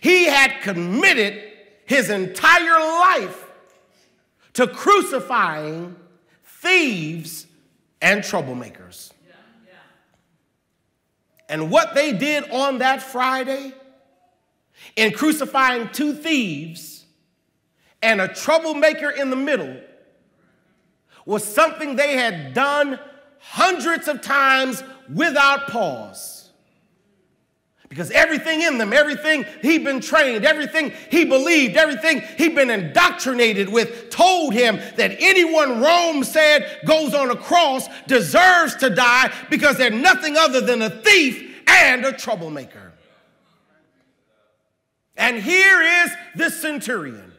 He had committed his entire life to crucifying thieves and troublemakers. And what they did on that Friday in crucifying two thieves and a troublemaker in the middle was something they had done hundreds of times without pause. Because everything in them, everything he'd been trained, everything he believed, everything he'd been indoctrinated with, told him that anyone Rome said goes on a cross deserves to die because they're nothing other than a thief and a troublemaker. And here is this centurion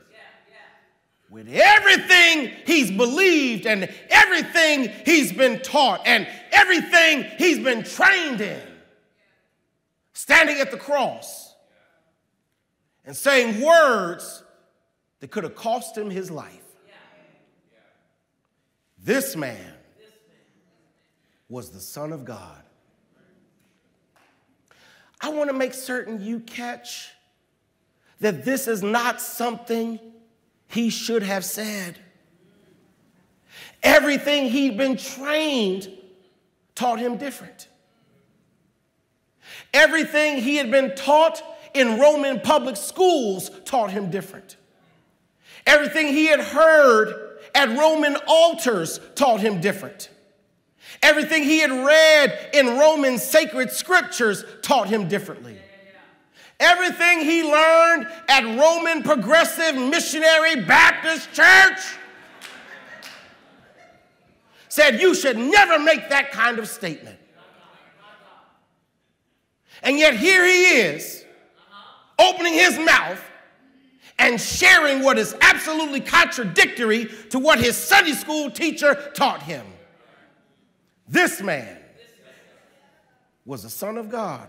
with everything he's believed and everything he's been taught and everything he's been trained in standing at the cross and saying words that could have cost him his life. This man was the Son of God. I want to make certain you catch that this is not something he should have said. Everything he'd been trained taught him different. Everything he had been taught in Roman public schools taught him different. Everything he had heard at Roman altars taught him different. Everything he had read in Roman sacred scriptures taught him differently. Everything he learned at Roman Progressive Missionary Baptist Church said you should never make that kind of statement. And yet here he is, opening his mouth and sharing what is absolutely contradictory to what his Sunday school teacher taught him. This man was the Son of God.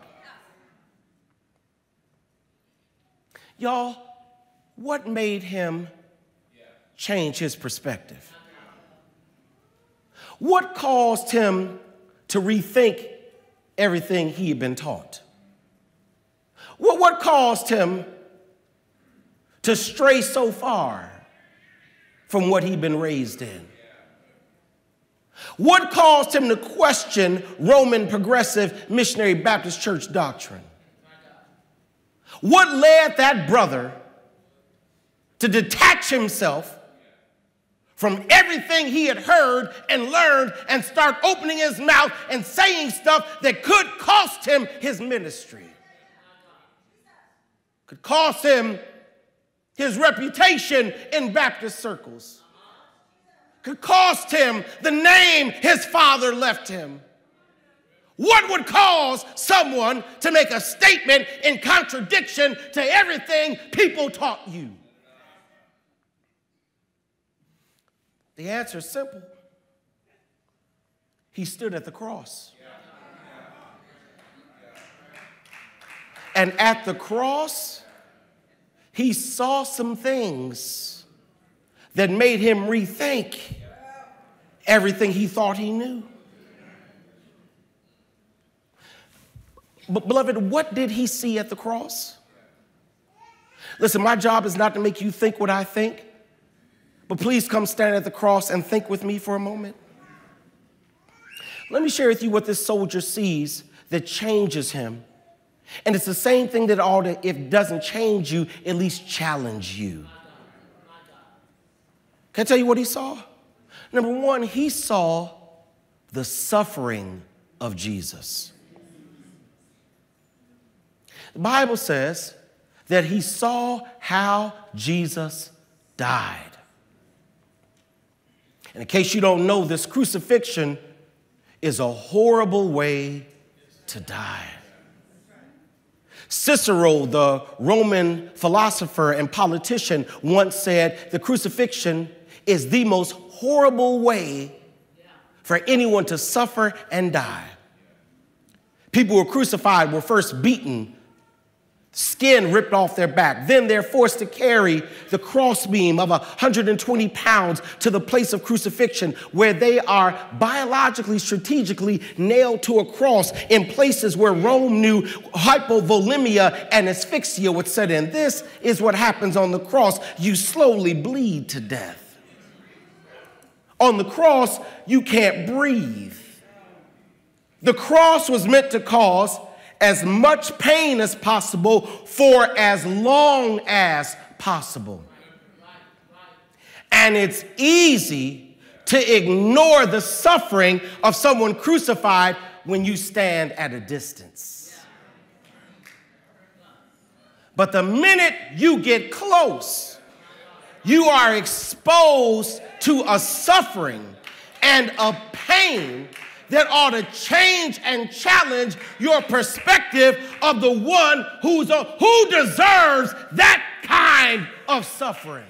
Y'all, what made him change his perspective? What caused him to rethink everything he had been taught. What, caused him to stray so far from what he'd been raised in? What caused him to question Roman progressive missionary Baptist church doctrine? What led that brother to detach himself from everything he had heard and learned and start opening his mouth and saying stuff that could cost him his ministry, could cost him his reputation in Baptist circles, could cost him the name his father left him. What would cause someone to make a statement in contradiction to everything people taught you? The answer is simple. He stood at the cross. And at the cross, he saw some things that made him rethink everything he thought he knew. But, beloved, what did he see at the cross? Listen, my job is not to make you think what I think. But please come stand at the cross and think with me for a moment. Let me share with you what this soldier sees that changes him. And it's the same thing that ought to, if doesn't change you, at least challenge you. Can I tell you what he saw? Number one, he saw the suffering of Jesus. The Bible says that he saw how Jesus died. And in case you don't know, this crucifixion is a horrible way to die. Cicero, the Roman philosopher and politician, once said the crucifixion is the most horrible way for anyone to suffer and die. People who were crucified were first beaten, skin ripped off their back. Then they're forced to carry the crossbeam of 120 pounds to the place of crucifixion, where they are biologically, strategically nailed to a cross in places where Rome knew hypovolemia and asphyxia would set in. This is what happens on the cross. You slowly bleed to death. On the cross, you can't breathe. The cross was meant to cause as much pain as possible for as long as possible. And it's easy to ignore the suffering of someone crucified when you stand at a distance. But the minute you get close, you are exposed to a suffering and a pain that ought to change and challenge your perspective of the one who's a, who deserves that kind of suffering.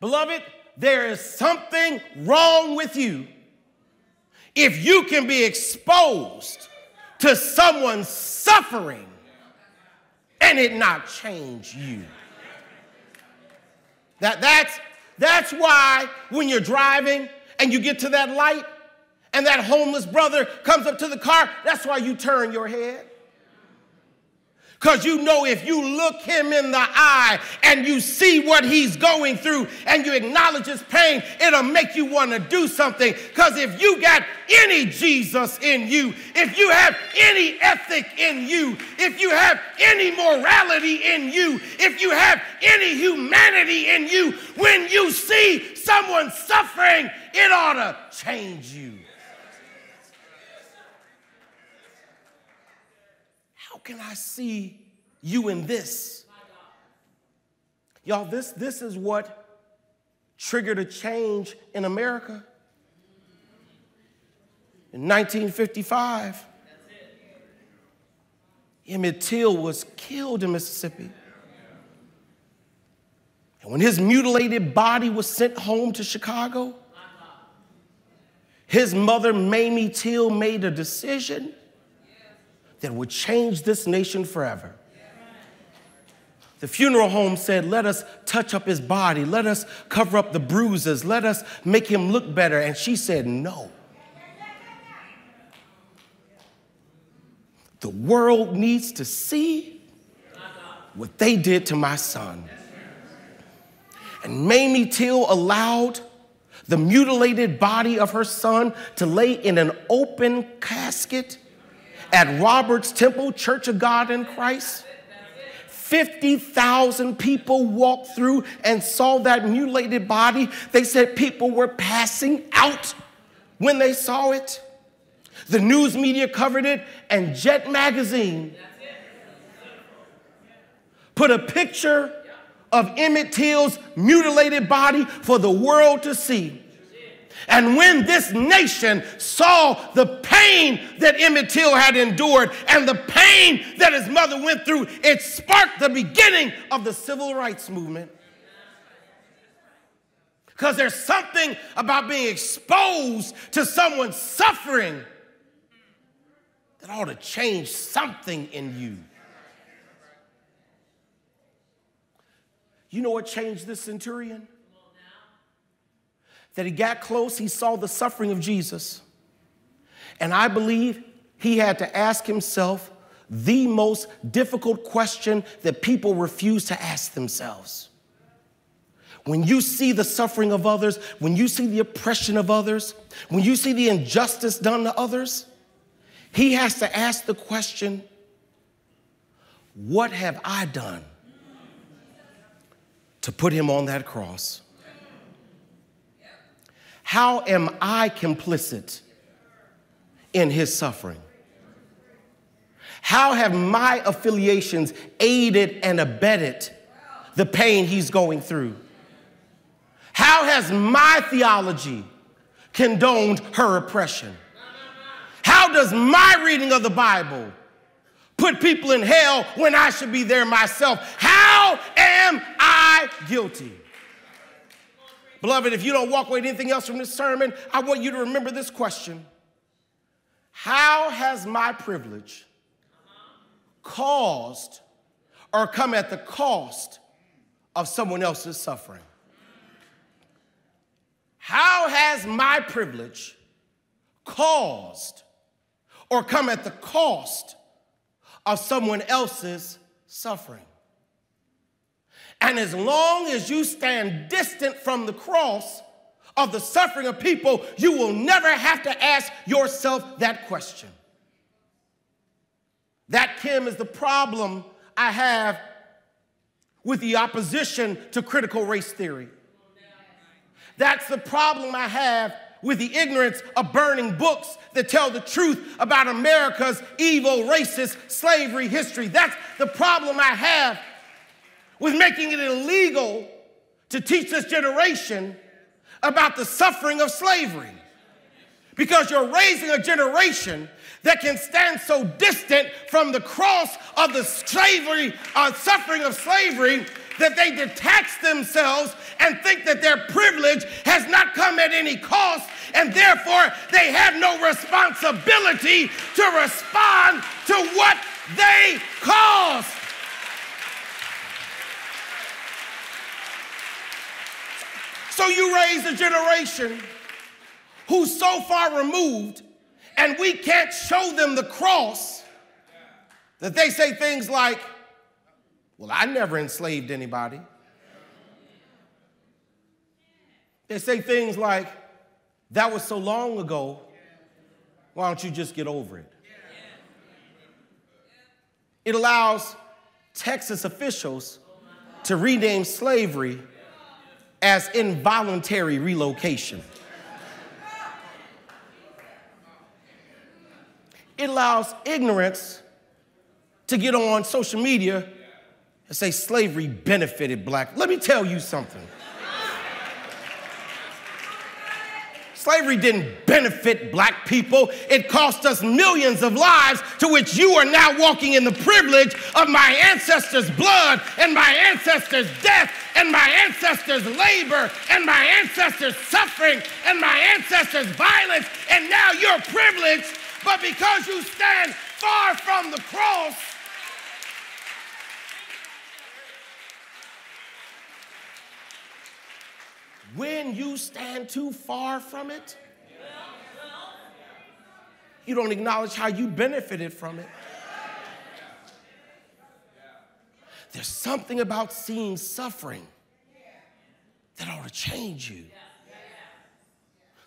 Beloved, there is something wrong with you if you can be exposed to someone's suffering and it not change you. That, that's, that's why when you're driving and you get to that light and that homeless brother comes up to the car, that's why you turn your head. Because you know if you look him in the eye and you see what he's going through and you acknowledge his pain, it'll make you want to do something. Because if you got any Jesus in you, if you have any ethic in you, if you have any morality in you, if you have any humanity in you, when you see someone suffering, it ought to change you. How can I see you in this? Y'all, this, this is what triggered a change in America. In 1955, Emmett Till was killed in Mississippi. And when his mutilated body was sent home to Chicago, his mother, Mamie Till, made a decision that would change this nation forever. The funeral home said, Let us touch up his body, let us cover up the bruises, let us make him look better. And she said, No. The world needs to see what they did to my son. And Mamie Till allowed the mutilated body of her son to lay in an open casket at Roberts Temple Church of God in Christ. 50,000 people walked through and saw that mutilated body. They said people were passing out when they saw it. The news media covered it, and Jet Magazine put a picture of Emmett Till's mutilated body for the world to see. And when this nation saw the pain that Emmett Till had endured and the pain that his mother went through, it sparked the beginning of the civil rights movement. Because there's something about being exposed to someone's suffering that ought to change something in you. You know what changed this centurion? that he got close, he saw the suffering of Jesus. And I believe he had to ask himself the most difficult question that people refuse to ask themselves. When you see the suffering of others, when you see the oppression of others, when you see the injustice done to others, he has to ask the question, What have I done to put him on that cross? How am I complicit in his suffering? How have my affiliations aided and abetted the pain he's going through? How has my theology condoned her oppression? How does my reading of the Bible put people in hell when I should be there myself? How am I guilty? Beloved, if you don't walk away with anything else from this sermon, I want you to remember this question How has my privilege caused or come at the cost of someone else's suffering? How has my privilege caused or come at the cost of someone else's suffering? And as long as you stand distant from the cross of the suffering of people, you will never have to ask yourself that question. That, Kim, is the problem I have with the opposition to critical race theory. That's the problem I have with the ignorance of burning books that tell the truth about America's evil, racist slavery history. That's the problem I have with making it illegal to teach this generation about the suffering of slavery. Because you're raising a generation that can stand so distant from the cross of the slavery, uh, suffering of slavery, that they detach themselves and think that their privilege has not come at any cost, and therefore they have no responsibility to respond to what they caused. So you raise a generation who's so far removed and we can't show them the cross that they say things like, Well, I never enslaved anybody. They say things like, That was so long ago, why don't you just get over it? It allows Texas officials to rename slavery as involuntary relocation. It allows ignorance to get on social media and say slavery benefited black. Let me tell you something. Slavery didn't benefit black people. It cost us millions of lives to which you are now walking in the privilege of my ancestors' blood and my ancestors' death and my ancestors' labor and my ancestors' suffering and my ancestors' violence. And now you're privileged, but because you stand far from the cross, when you stand too far from it, you don't acknowledge how you benefited from it. There's something about seeing suffering that ought to change you.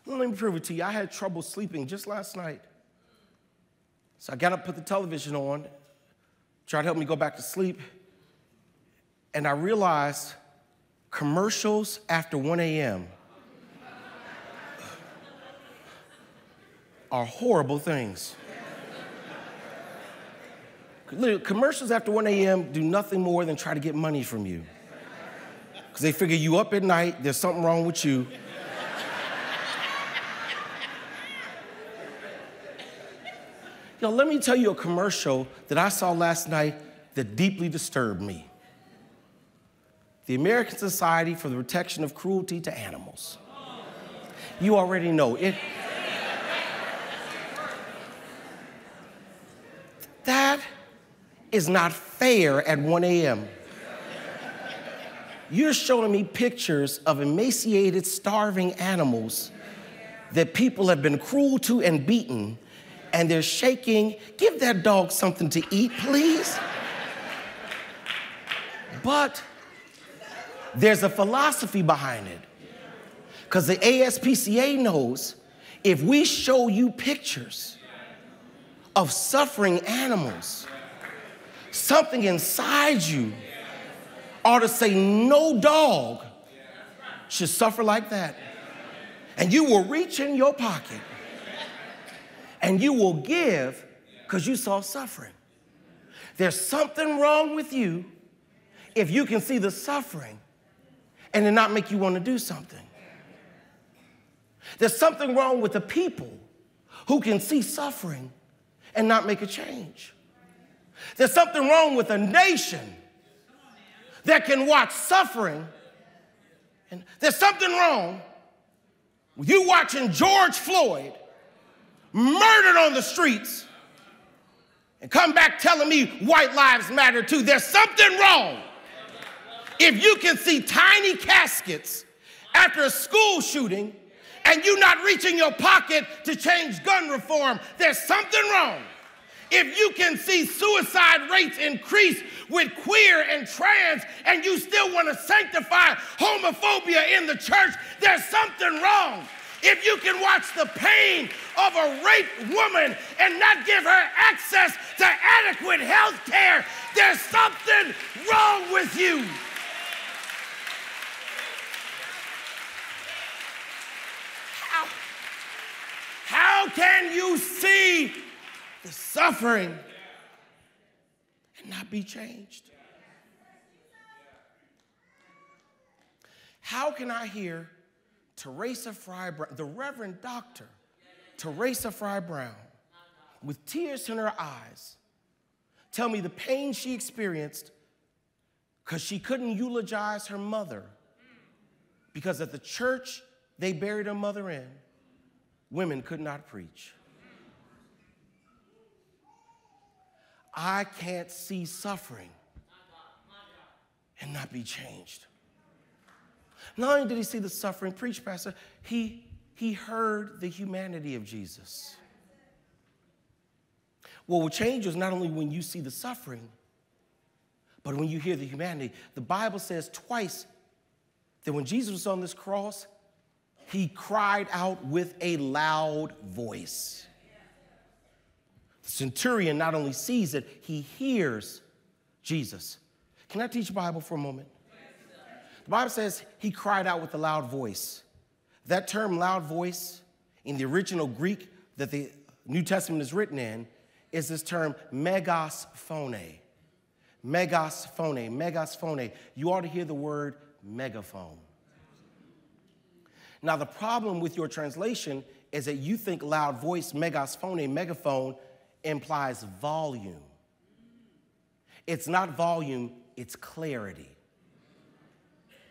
Let me prove it to you. I had trouble sleeping just last night. So I got up, put the television on, tried to help me go back to sleep, and I realized commercials after 1 a.m. are horrible things. Commercials after 1 a.m. do nothing more than try to get money from you. Because they figure you up at night, there's something wrong with you. Yo, let me tell you a commercial that I saw last night that deeply disturbed me the American Society for the Protection of Cruelty to Animals. You already know it. That is not fair at 1 a.m. You're showing me pictures of emaciated, starving animals that people have been cruel to and beaten, and they're shaking. Give that dog something to eat, please. But there's a philosophy behind it. Because the ASPCA knows if we show you pictures of suffering animals, something inside you ought to say, No dog should suffer like that. And you will reach in your pocket and you will give because you saw suffering. There's something wrong with you if you can see the suffering and it not make you want to do something. There's something wrong with the people who can see suffering and not make a change. There's something wrong with a nation that can watch suffering. And there's something wrong with you watching George Floyd murdered on the streets and come back telling me white lives matter too. There's something wrong if you can see tiny caskets after a school shooting and you not reaching your pocket to change gun reform, there's something wrong. If you can see suicide rates increase with queer and trans and you still want to sanctify homophobia in the church, there's something wrong. If you can watch the pain of a raped woman and not give her access to adequate health care, there's something wrong with you. How can you see the suffering and not be changed? How can I hear Teresa Fry Brown, the Reverend Doctor Teresa Fry Brown, with tears in her eyes, tell me the pain she experienced because she couldn't eulogize her mother because at the church they buried her mother in, women could not preach. I can't see suffering and not be changed. Not only did he see the suffering, preach, Pastor, he, he heard the humanity of Jesus. What will change is not only when you see the suffering, but when you hear the humanity. The Bible says twice that when Jesus was on this cross, he cried out with a loud voice. The centurion not only sees it, he hears Jesus. Can I teach Bible for a moment? The Bible says he cried out with a loud voice. That term, loud voice, in the original Greek that the New Testament is written in, is this term megas phone. Megas phone, megas phone. You ought to hear the word megaphone. Now, the problem with your translation is that you think loud voice, megas phone, megaphone implies volume. It's not volume, it's clarity.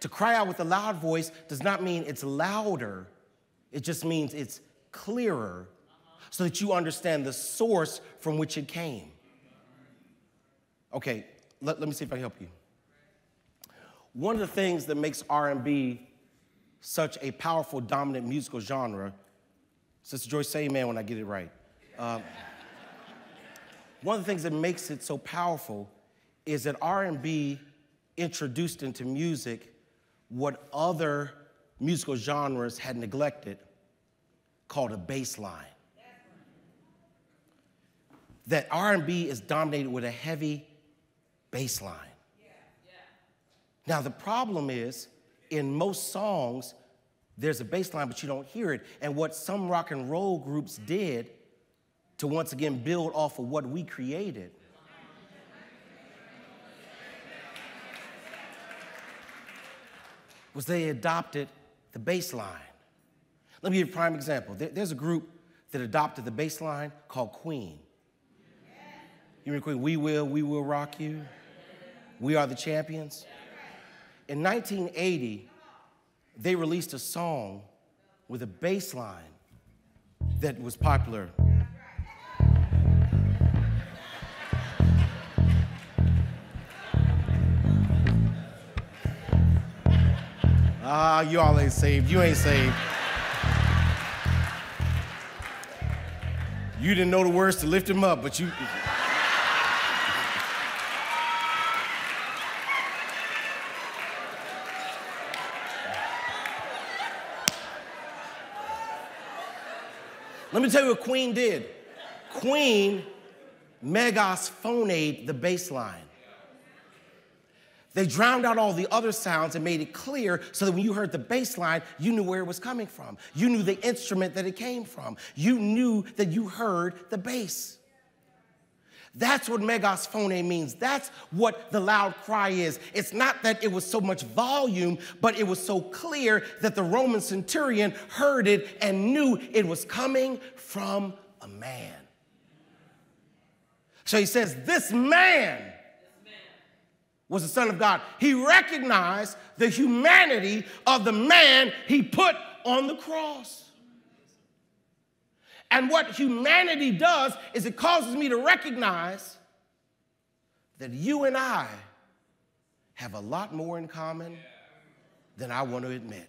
To cry out with a loud voice does not mean it's louder, it just means it's clearer so that you understand the source from which it came. Okay, let, let me see if I can help you. One of the things that makes R&B such a powerful, dominant musical genre, Sister Joyce, say amen when I get it right. Uh, one of the things that makes it so powerful is that R&B introduced into music what other musical genres had neglected called a bass line. That R&B is dominated with a heavy bass line. Now the problem is in most songs there's a bass line but you don't hear it and what some rock and roll groups did to once again build off of what we created was they adopted the bass line. Let me give you a prime example. There's a group that adopted the bass line called Queen. You remember Queen? We will, we will rock you. We are the champions. In 1980, they released a song with a bass line that was popular. Ah, you all ain't saved. You ain't saved. You didn't know the words to lift him up, but you. Let me tell you what Queen did. Queen megas phoned the bass line. They drowned out all the other sounds and made it clear so that when you heard the bass line, you knew where it was coming from. You knew the instrument that it came from. You knew that you heard the bass. That's what megas phone means. That's what the loud cry is. It's not that it was so much volume, but it was so clear that the Roman centurion heard it and knew it was coming from a man. So he says, This man was the Son of God. He recognized the humanity of the man he put on the cross. And what humanity does is it causes me to recognize that you and I have a lot more in common than I want to admit.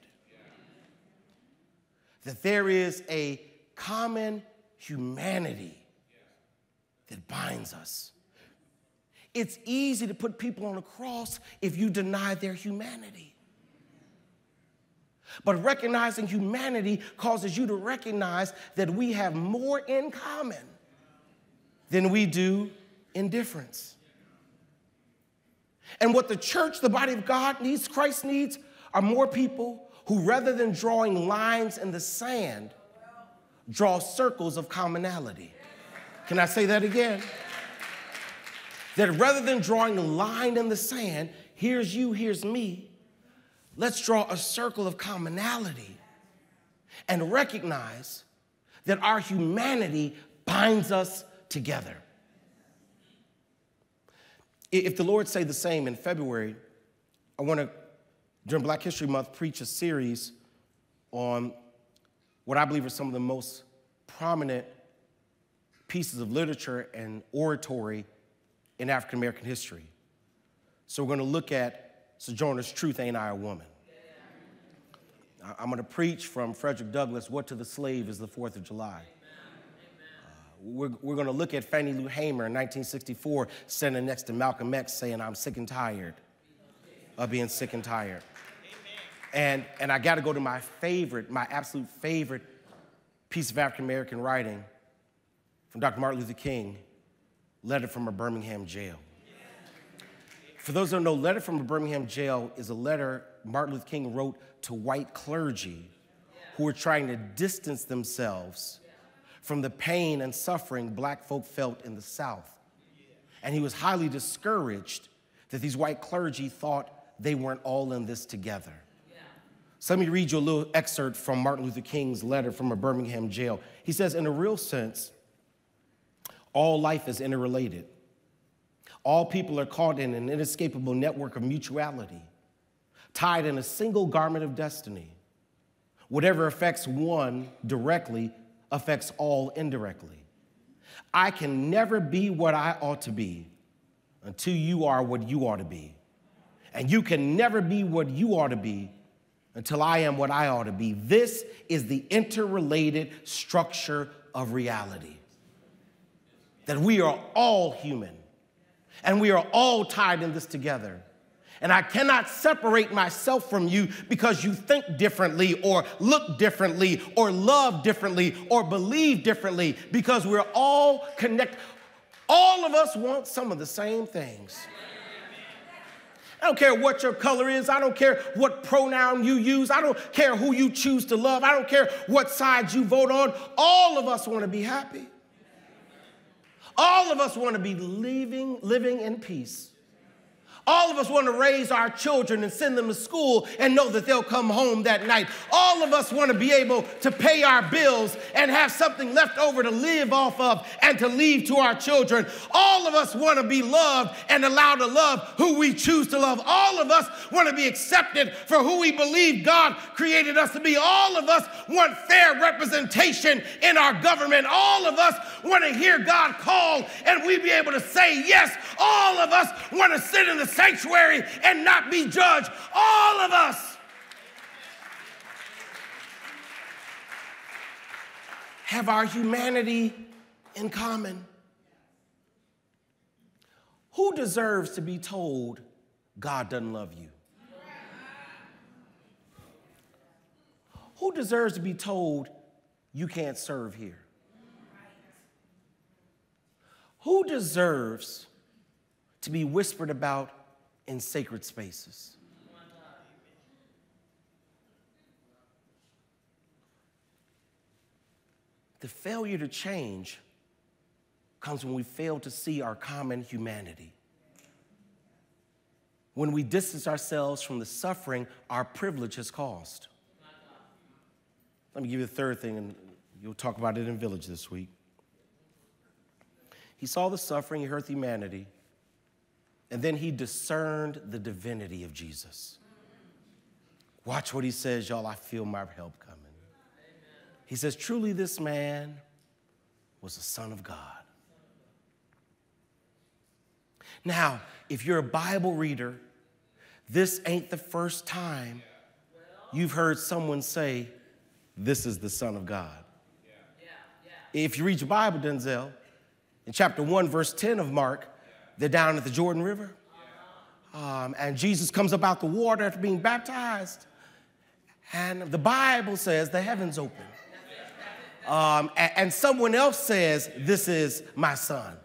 That there is a common humanity that binds us. It's easy to put people on a cross if you deny their humanity. But recognizing humanity causes you to recognize that we have more in common than we do in difference. And what the church, the body of God needs, Christ needs, are more people who, rather than drawing lines in the sand, draw circles of commonality. Can I say that again? That rather than drawing a line in the sand, here's you, here's me, let's draw a circle of commonality and recognize that our humanity binds us together. If the Lord say the same in February, I want to, during Black History Month, preach a series on what I believe are some of the most prominent pieces of literature and oratory in African American history. So we're going to look at Sojourner's Truth, Ain't I a Woman? I'm going to preach from Frederick Douglass, What to the Slave is the Fourth of July. Uh, we're, we're going to look at Fannie Lou Hamer in 1964, standing next to Malcolm X, saying, I'm sick and tired of being sick and tired. And, and I got to go to my favorite, my absolute favorite piece of African American writing from Dr. Martin Luther King Letter from a Birmingham jail. For those who don't know, Letter from a Birmingham jail is a letter Martin Luther King wrote to white clergy who were trying to distance themselves from the pain and suffering black folk felt in the South. And he was highly discouraged that these white clergy thought they weren't all in this together. So let me read you a little excerpt from Martin Luther King's letter from a Birmingham jail. He says, In a real sense, all life is interrelated. All people are caught in an inescapable network of mutuality, tied in a single garment of destiny. Whatever affects one directly affects all indirectly. I can never be what I ought to be until you are what you ought to be. And you can never be what you ought to be until I am what I ought to be. This is the interrelated structure of reality that we are all human and we are all tied in this together. And I cannot separate myself from you because you think differently or look differently or love differently or believe differently because we're all connected. All of us want some of the same things. I don't care what your color is. I don't care what pronoun you use. I don't care who you choose to love. I don't care what side you vote on. All of us want to be happy. All of us want to be living, living in peace. All of us want to raise our children and send them to school and know that they'll come home that night. All of us want to be able to pay our bills and have something left over to live off of and to leave to our children. All of us want to be loved and allowed to love who we choose to love. All of us want to be accepted for who we believe God created us to be. All of us want fair representation in our government. All of us want to hear God call and we be able to say yes. All of us want to sit in the sanctuary and not be judged. All of us. Have our humanity in common. Who deserves to be told God doesn't love you? Who deserves to be told you can't serve here? Who deserves to be whispered about in sacred spaces. The failure to change comes when we fail to see our common humanity. When we distance ourselves from the suffering our privilege has caused. Let me give you the third thing, and you'll talk about it in Village this week. He saw the suffering, he heard humanity, and then he discerned the divinity of Jesus. Watch what he says, y'all. I feel my help coming. He says, Truly, this man was the Son of God. Now, if you're a Bible reader, this ain't the first time you've heard someone say, This is the Son of God. If you read your Bible, Denzel, in chapter 1, verse 10 of Mark, they're down at the Jordan River. Um, and Jesus comes up out the water after being baptized. And the Bible says the heavens open. Um, and, and someone else says, This is my son.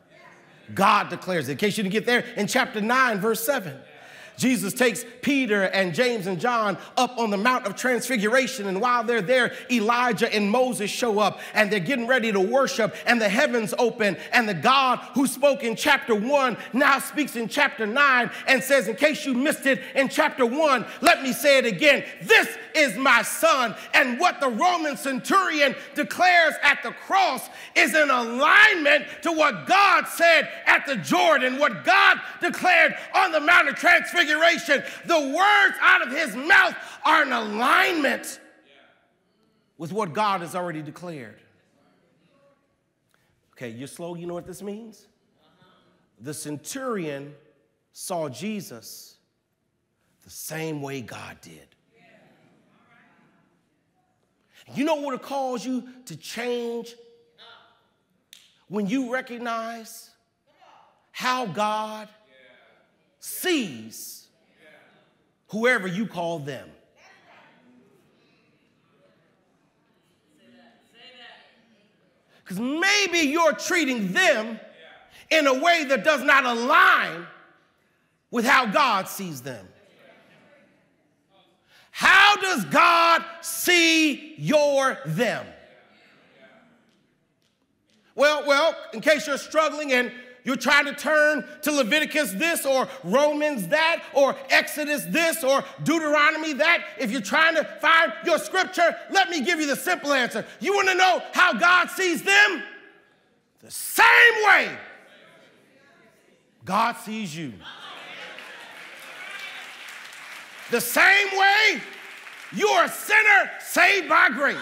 God declares it. In case you didn't get there, in chapter 9, verse 7. Jesus takes Peter and James and John up on the Mount of Transfiguration. And while they're there, Elijah and Moses show up and they're getting ready to worship, and the heavens open. And the God who spoke in chapter one now speaks in chapter nine and says, In case you missed it in chapter one, let me say it again. This is my son. And what the Roman centurion declares at the cross is in alignment to what God said at the Jordan, what God declared on the Mount of Transfiguration transfiguration, the words out of his mouth are in alignment with what God has already declared. Okay, you're slow. You know what this means? The centurion saw Jesus the same way God did. You know what will cause you to change? When you recognize how God sees whoever you call them. Because maybe you're treating them in a way that does not align with how God sees them. How does God see your them? Well, well, in case you're struggling and you're trying to turn to Leviticus this or Romans that or Exodus this or Deuteronomy that. If you're trying to find your scripture, let me give you the simple answer. You want to know how God sees them? The same way God sees you. The same way you're a sinner saved by grace.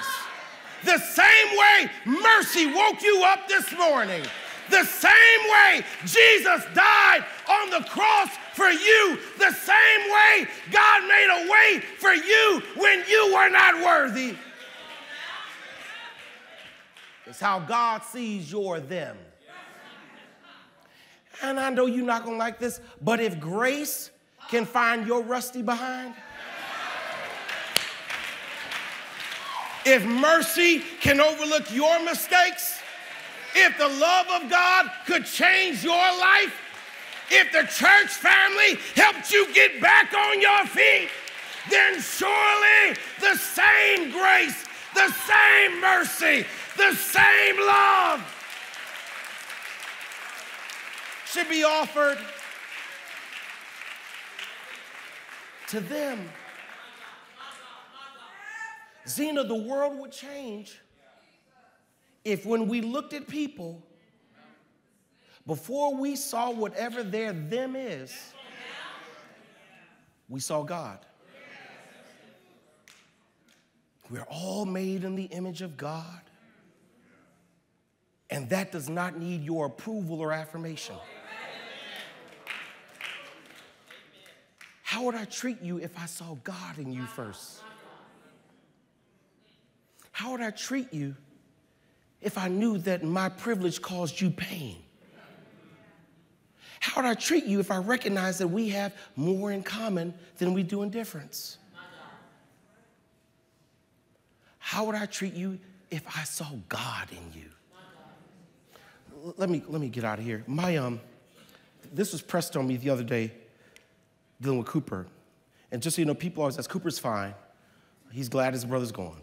The same way mercy woke you up this morning. The same way Jesus died on the cross for you, the same way God made a way for you when you were not worthy. It's how God sees your them. And I know you're not gonna like this, but if grace can find your rusty behind, if mercy can overlook your mistakes, if the love of God could change your life, if the church family helped you get back on your feet, then surely the same grace, the same mercy, the same love should be offered to them. Zena, the world would change if when we looked at people, before we saw whatever their them is, we saw God. We're all made in the image of God. And that does not need your approval or affirmation. How would I treat you if I saw God in you first? How would I treat you if I knew that my privilege caused you pain? How would I treat you if I recognized that we have more in common than we do in difference? How would I treat you if I saw God in you? Let me, let me get out of here. My, um, this was pressed on me the other day. dealing with Cooper. And just so you know, people always ask, Cooper's fine. He's glad his brother's gone.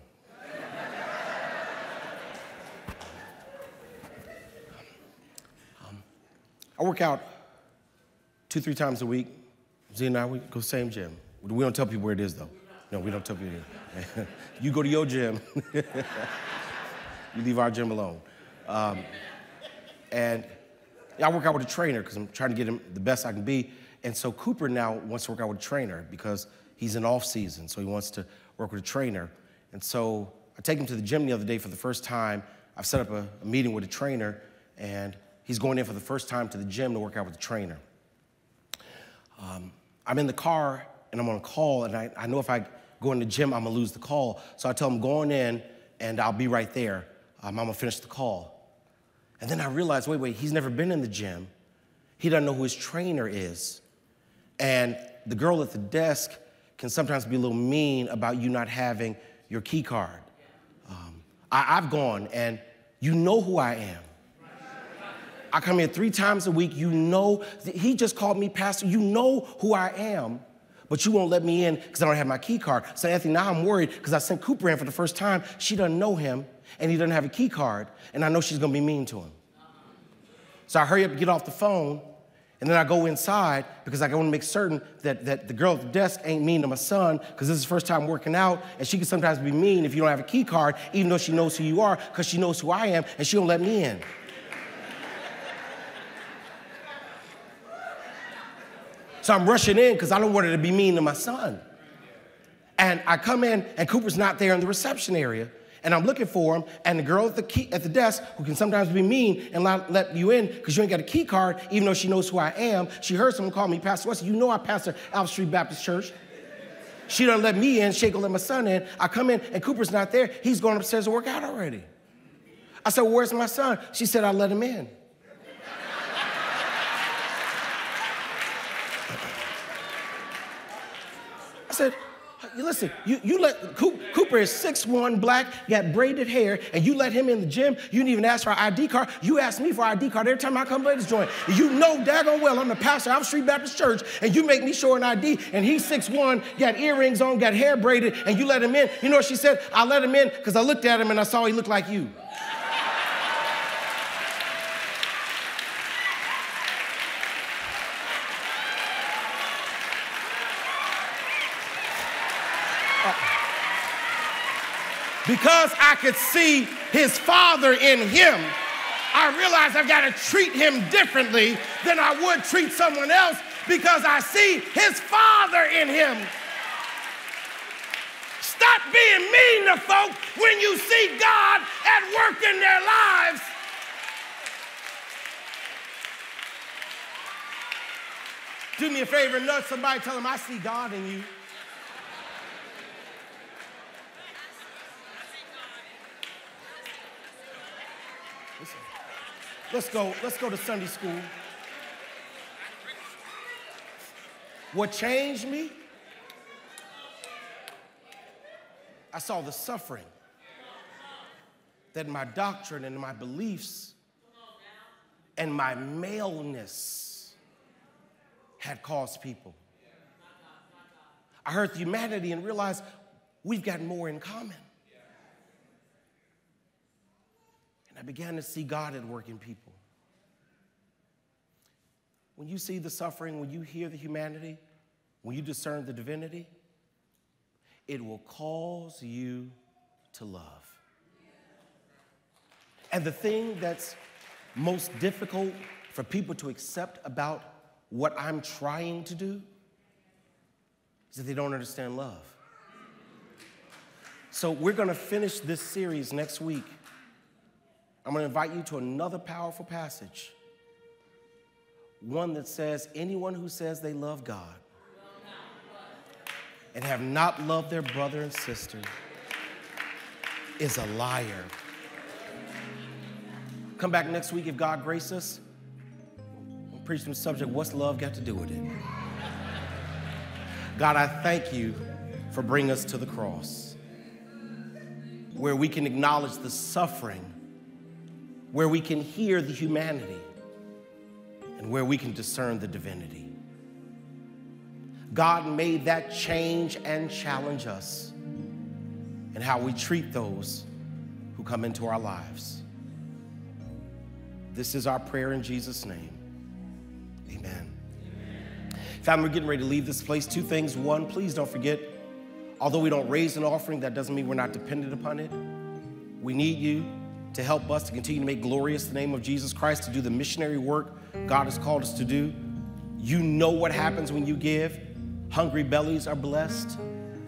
I work out two, three times a week. Z and I, we go same gym. We don't tell people where it is, though. No, we don't tell people. you go to your gym. you leave our gym alone. Um, and I work out with a trainer because I'm trying to get him the best I can be. And so Cooper now wants to work out with a trainer because he's in off season, so he wants to work with a trainer. And so I take him to the gym the other day for the first time. I've set up a, a meeting with a trainer, and he's going in for the first time to the gym to work out with the trainer. Um, I'm in the car and I'm on a call, and I, I know if I go in the gym, I'm gonna lose the call. So I tell him, going in, and I'll be right there. Um, I'm gonna finish the call. And then I realize, wait, wait, he's never been in the gym. He doesn't know who his trainer is. And the girl at the desk can sometimes be a little mean about you not having your key card. Um, I, I've gone, and you know who I am. I come here three times a week. You know, he just called me pastor. You know who I am, but you won't let me in because I don't have my key card. So, Anthony, now I'm worried because I sent Cooper in for the first time. She doesn't know him, and he doesn't have a key card, and I know she's gonna be mean to him. So I hurry up and get off the phone, and then I go inside because I want to make certain that, that the girl at the desk ain't mean to my son because this is his first time working out, and she can sometimes be mean if you don't have a key card, even though she knows who you are because she knows who I am, and she don't let me in. So I'm rushing in because I don't want her to be mean to my son. And I come in, and Cooper's not there in the reception area. And I'm looking for him, and the girl at the, key, at the desk, who can sometimes be mean and not let you in because you ain't got a key card, even though she knows who I am, she heard someone call me Pastor West. You know I pastor Alfred Street Baptist Church. She don't let me in, she ain't gonna let my son in. I come in, and Cooper's not there. He's going upstairs to work out already. I said, well, where's my son? She said, I let him in. I said, listen, you, you let Cooper is 6'1, black, got braided hair, and you let him in the gym. You didn't even ask for an ID card. You ask me for an ID card every time I come to this joint. You know daggone well I'm the pastor of Street Baptist Church, and you make me show an ID, and he's 6'1, got earrings on, got hair braided, and you let him in. You know what she said? I let him in because I looked at him and I saw he looked like you. Because I could see his father in him, I realized I've got to treat him differently than I would treat someone else because I see his father in him. Stop being mean to folk when you see God at work in their lives. Do me a favor, and nudge somebody, tell them I see God in you. Let's go, let's go to Sunday school. What changed me? I saw the suffering that my doctrine and my beliefs and my maleness had caused people. I heard humanity and realized we've got more in common. I began to see God at work in people. When you see the suffering, when you hear the humanity, when you discern the divinity, it will cause you to love. And the thing that's most difficult for people to accept about what I'm trying to do is that they don't understand love. So we're going to finish this series next week I'm going to invite you to another powerful passage. One that says, anyone who says they love God and have not loved their brother and sister is a liar. Come back next week if God graces us. We'll preach the subject, What's Love Got to Do with It? God, I thank you for bringing us to the cross where we can acknowledge the suffering where we can hear the humanity and where we can discern the divinity. God made that change and challenge us in how we treat those who come into our lives. This is our prayer in Jesus' name. Amen. Amen. Family, we're getting ready to leave this place. Two things. One, please don't forget, although we don't raise an offering, that doesn't mean we're not dependent upon it. We need you to help us to continue to make glorious the name of Jesus Christ, to do the missionary work God has called us to do. You know what happens when you give. Hungry bellies are blessed,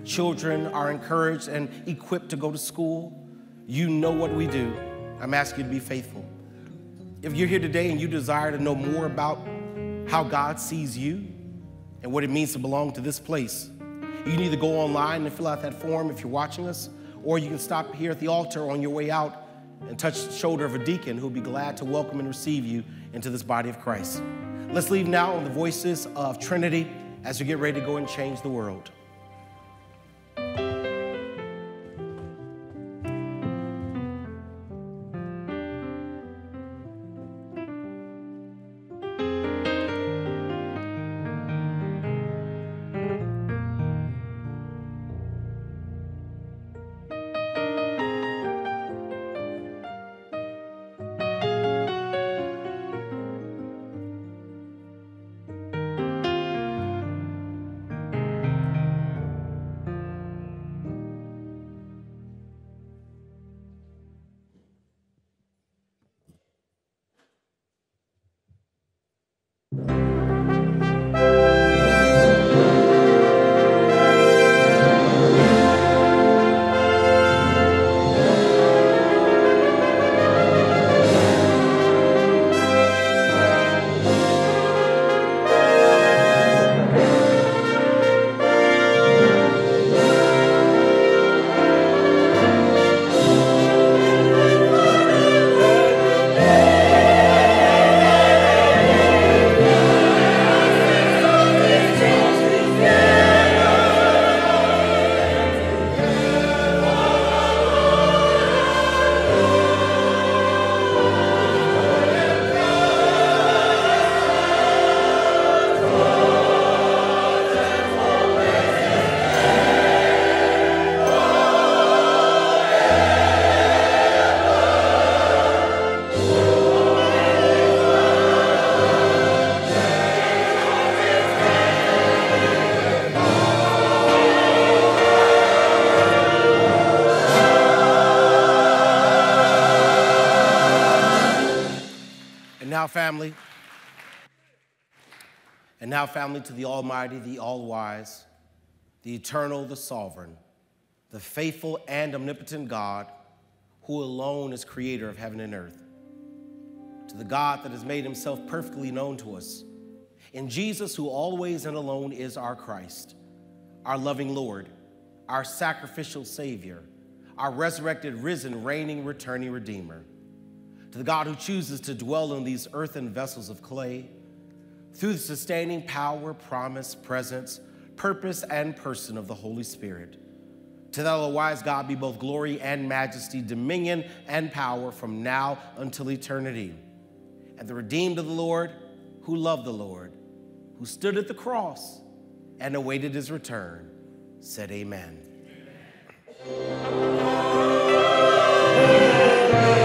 children are encouraged and equipped to go to school. You know what we do. I'm asking you to be faithful. If you're here today and you desire to know more about how God sees you and what it means to belong to this place, you can either go online and fill out that form if you're watching us, or you can stop here at the altar on your way out and touch the shoulder of a deacon who'll be glad to welcome and receive you into this body of Christ. Let's leave now on the voices of Trinity as we get ready to go and change the world. Family. And now, family, to the Almighty, the All Wise, the Eternal, the Sovereign, the faithful and omnipotent God, who alone is creator of heaven and earth. To the God that has made himself perfectly known to us. In Jesus, who always and alone is our Christ, our loving Lord, our sacrificial Savior, our resurrected, risen, reigning, returning Redeemer to the God who chooses to dwell in these earthen vessels of clay, through the sustaining power, promise, presence, purpose, and person of the Holy Spirit. To that the wise God be both glory and majesty, dominion and power from now until eternity. And the redeemed of the Lord, who loved the Lord, who stood at the cross and awaited his return, said, Amen. Amen.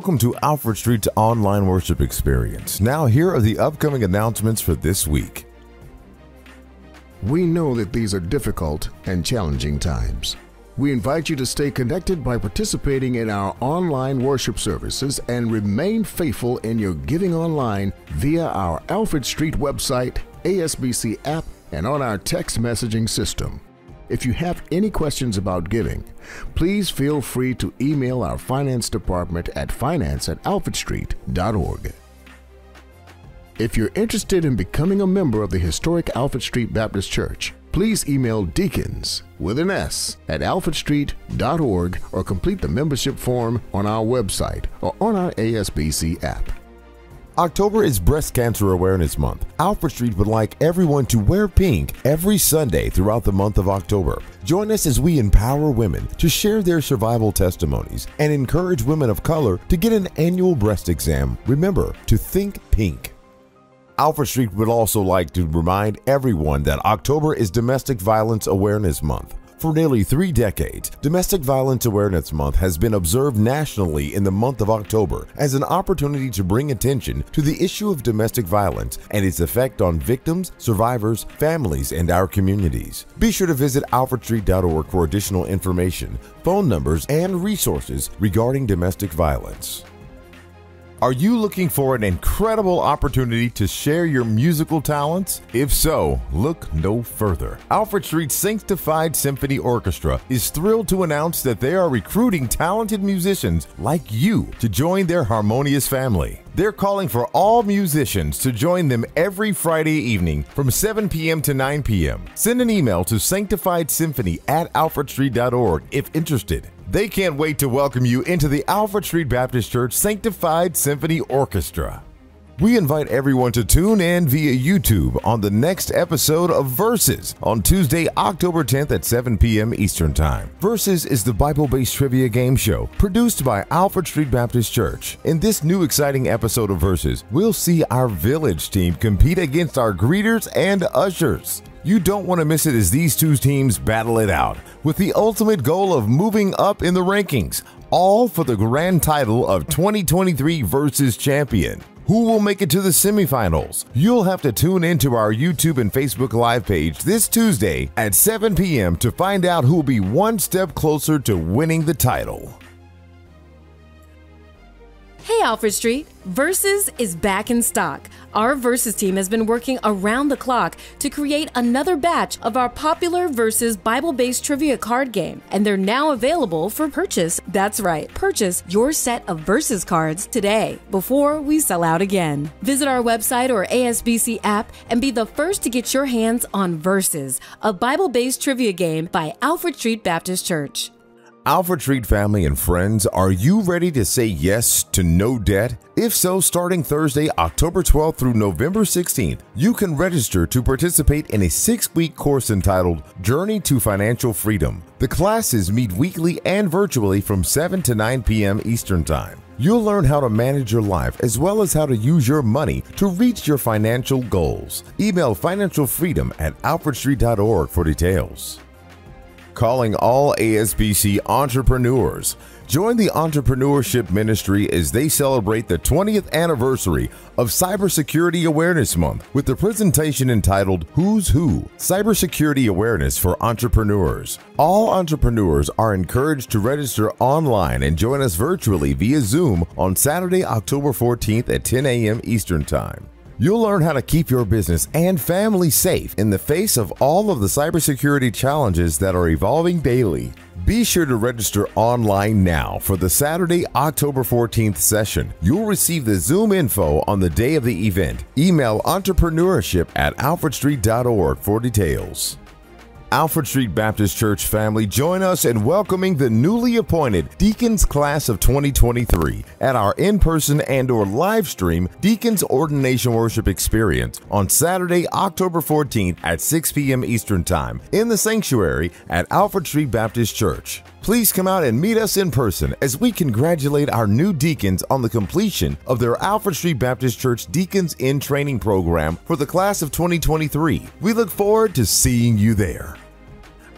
Welcome to Alfred Street's online worship experience. Now, here are the upcoming announcements for this week.
We know that these are difficult and challenging times. We invite you to stay connected by participating in our online worship services and remain faithful in your giving online via our Alfred Street website, ASBC app, and on our text messaging system. If you have any questions about giving, please feel free to email our finance department at finance at alfredstreet.org. If you're interested in becoming a member of the historic Alfred Street Baptist Church, please email deacons with an S at alfredstreet.org or complete the membership form on our website or on our ASBC app.
October is Breast Cancer Awareness Month. Alfred Street would like everyone to wear pink every Sunday throughout the month of October. Join us as we empower women to share their survival testimonies and encourage women of color to get an annual breast exam. Remember to think pink. Alfred Street would also like to remind everyone that October is Domestic Violence Awareness Month. For nearly three decades, Domestic Violence Awareness Month has been observed nationally in the month of October as an opportunity to bring attention to the issue of domestic violence and its effect on victims, survivors, families, and our communities. Be sure to visit alfredstreet.org for additional information, phone numbers, and resources regarding domestic violence. Are you looking for an incredible opportunity to share your musical talents? If so, look no further. Alfred Street Sanctified Symphony Orchestra is thrilled to announce that they are recruiting talented musicians like you to join their harmonious family. They're calling for all musicians to join them every Friday evening from 7 p.m. to 9 p.m. Send an email to sanctifiedsymphony at alfredstreet.org if interested. They can't wait to welcome you into the Alfred Street Baptist Church Sanctified Symphony Orchestra. We invite everyone to tune in via YouTube on the next episode of Verses on Tuesday, October 10th at 7 p.m. Eastern Time. Verses is the Bible based trivia game show produced by Alfred Street Baptist Church. In this new exciting episode of Verses, we'll see our village team compete against our greeters and ushers. You don't want to miss it as these two teams battle it out with the ultimate goal of moving up in the rankings, all for the grand title of 2023 Versus Champion. Who will make it to the semifinals? You'll have to tune into our YouTube and Facebook Live page this Tuesday at 7 p.m. to find out who will be one step closer to winning the title.
Hey Alfred Street, Versus is back in stock. Our Versus team has been working around the clock to create another batch of our popular Versus Bible based trivia card game, and they're now available for purchase. That's right, purchase your set of Versus cards today before we sell out again. Visit our website or ASBC app and be the first to get your hands on Versus, a Bible based trivia game by Alfred Street Baptist Church.
Alfred Street family and friends, are you ready to say yes to no debt? If so, starting Thursday, October 12th through November 16th, you can register to participate in a six week course entitled Journey to Financial Freedom. The classes meet weekly and virtually from 7 to 9 p.m. Eastern Time. You'll learn how to manage your life as well as how to use your money to reach your financial goals. Email financialfreedom at alfredstreet.org for details calling all ASBC entrepreneurs. Join the Entrepreneurship Ministry as they celebrate the 20th anniversary of Cybersecurity Awareness Month with the presentation entitled Who's Who Cybersecurity Awareness for Entrepreneurs. All entrepreneurs are encouraged to register online and join us virtually via Zoom on Saturday, October 14th at 10 a.m. Eastern Time. You'll learn how to keep your business and family safe in the face of all of the cybersecurity challenges that are evolving daily. Be sure to register online now for the Saturday, October 14th session. You'll receive the Zoom info on the day of the event. Email entrepreneurship at alfredstreet.org for details. Alfred Street Baptist Church family, join us in welcoming the newly appointed Deacons Class of 2023 at our in-person and or live stream Deacons Ordination Worship Experience on Saturday, October 14th at 6 p.m. Eastern Time in the sanctuary at Alfred Street Baptist Church. Please come out and meet us in person as we congratulate our new deacons on the completion of their Alfred Street Baptist Church Deacons in Training program for the class of 2023. We look forward to seeing you there.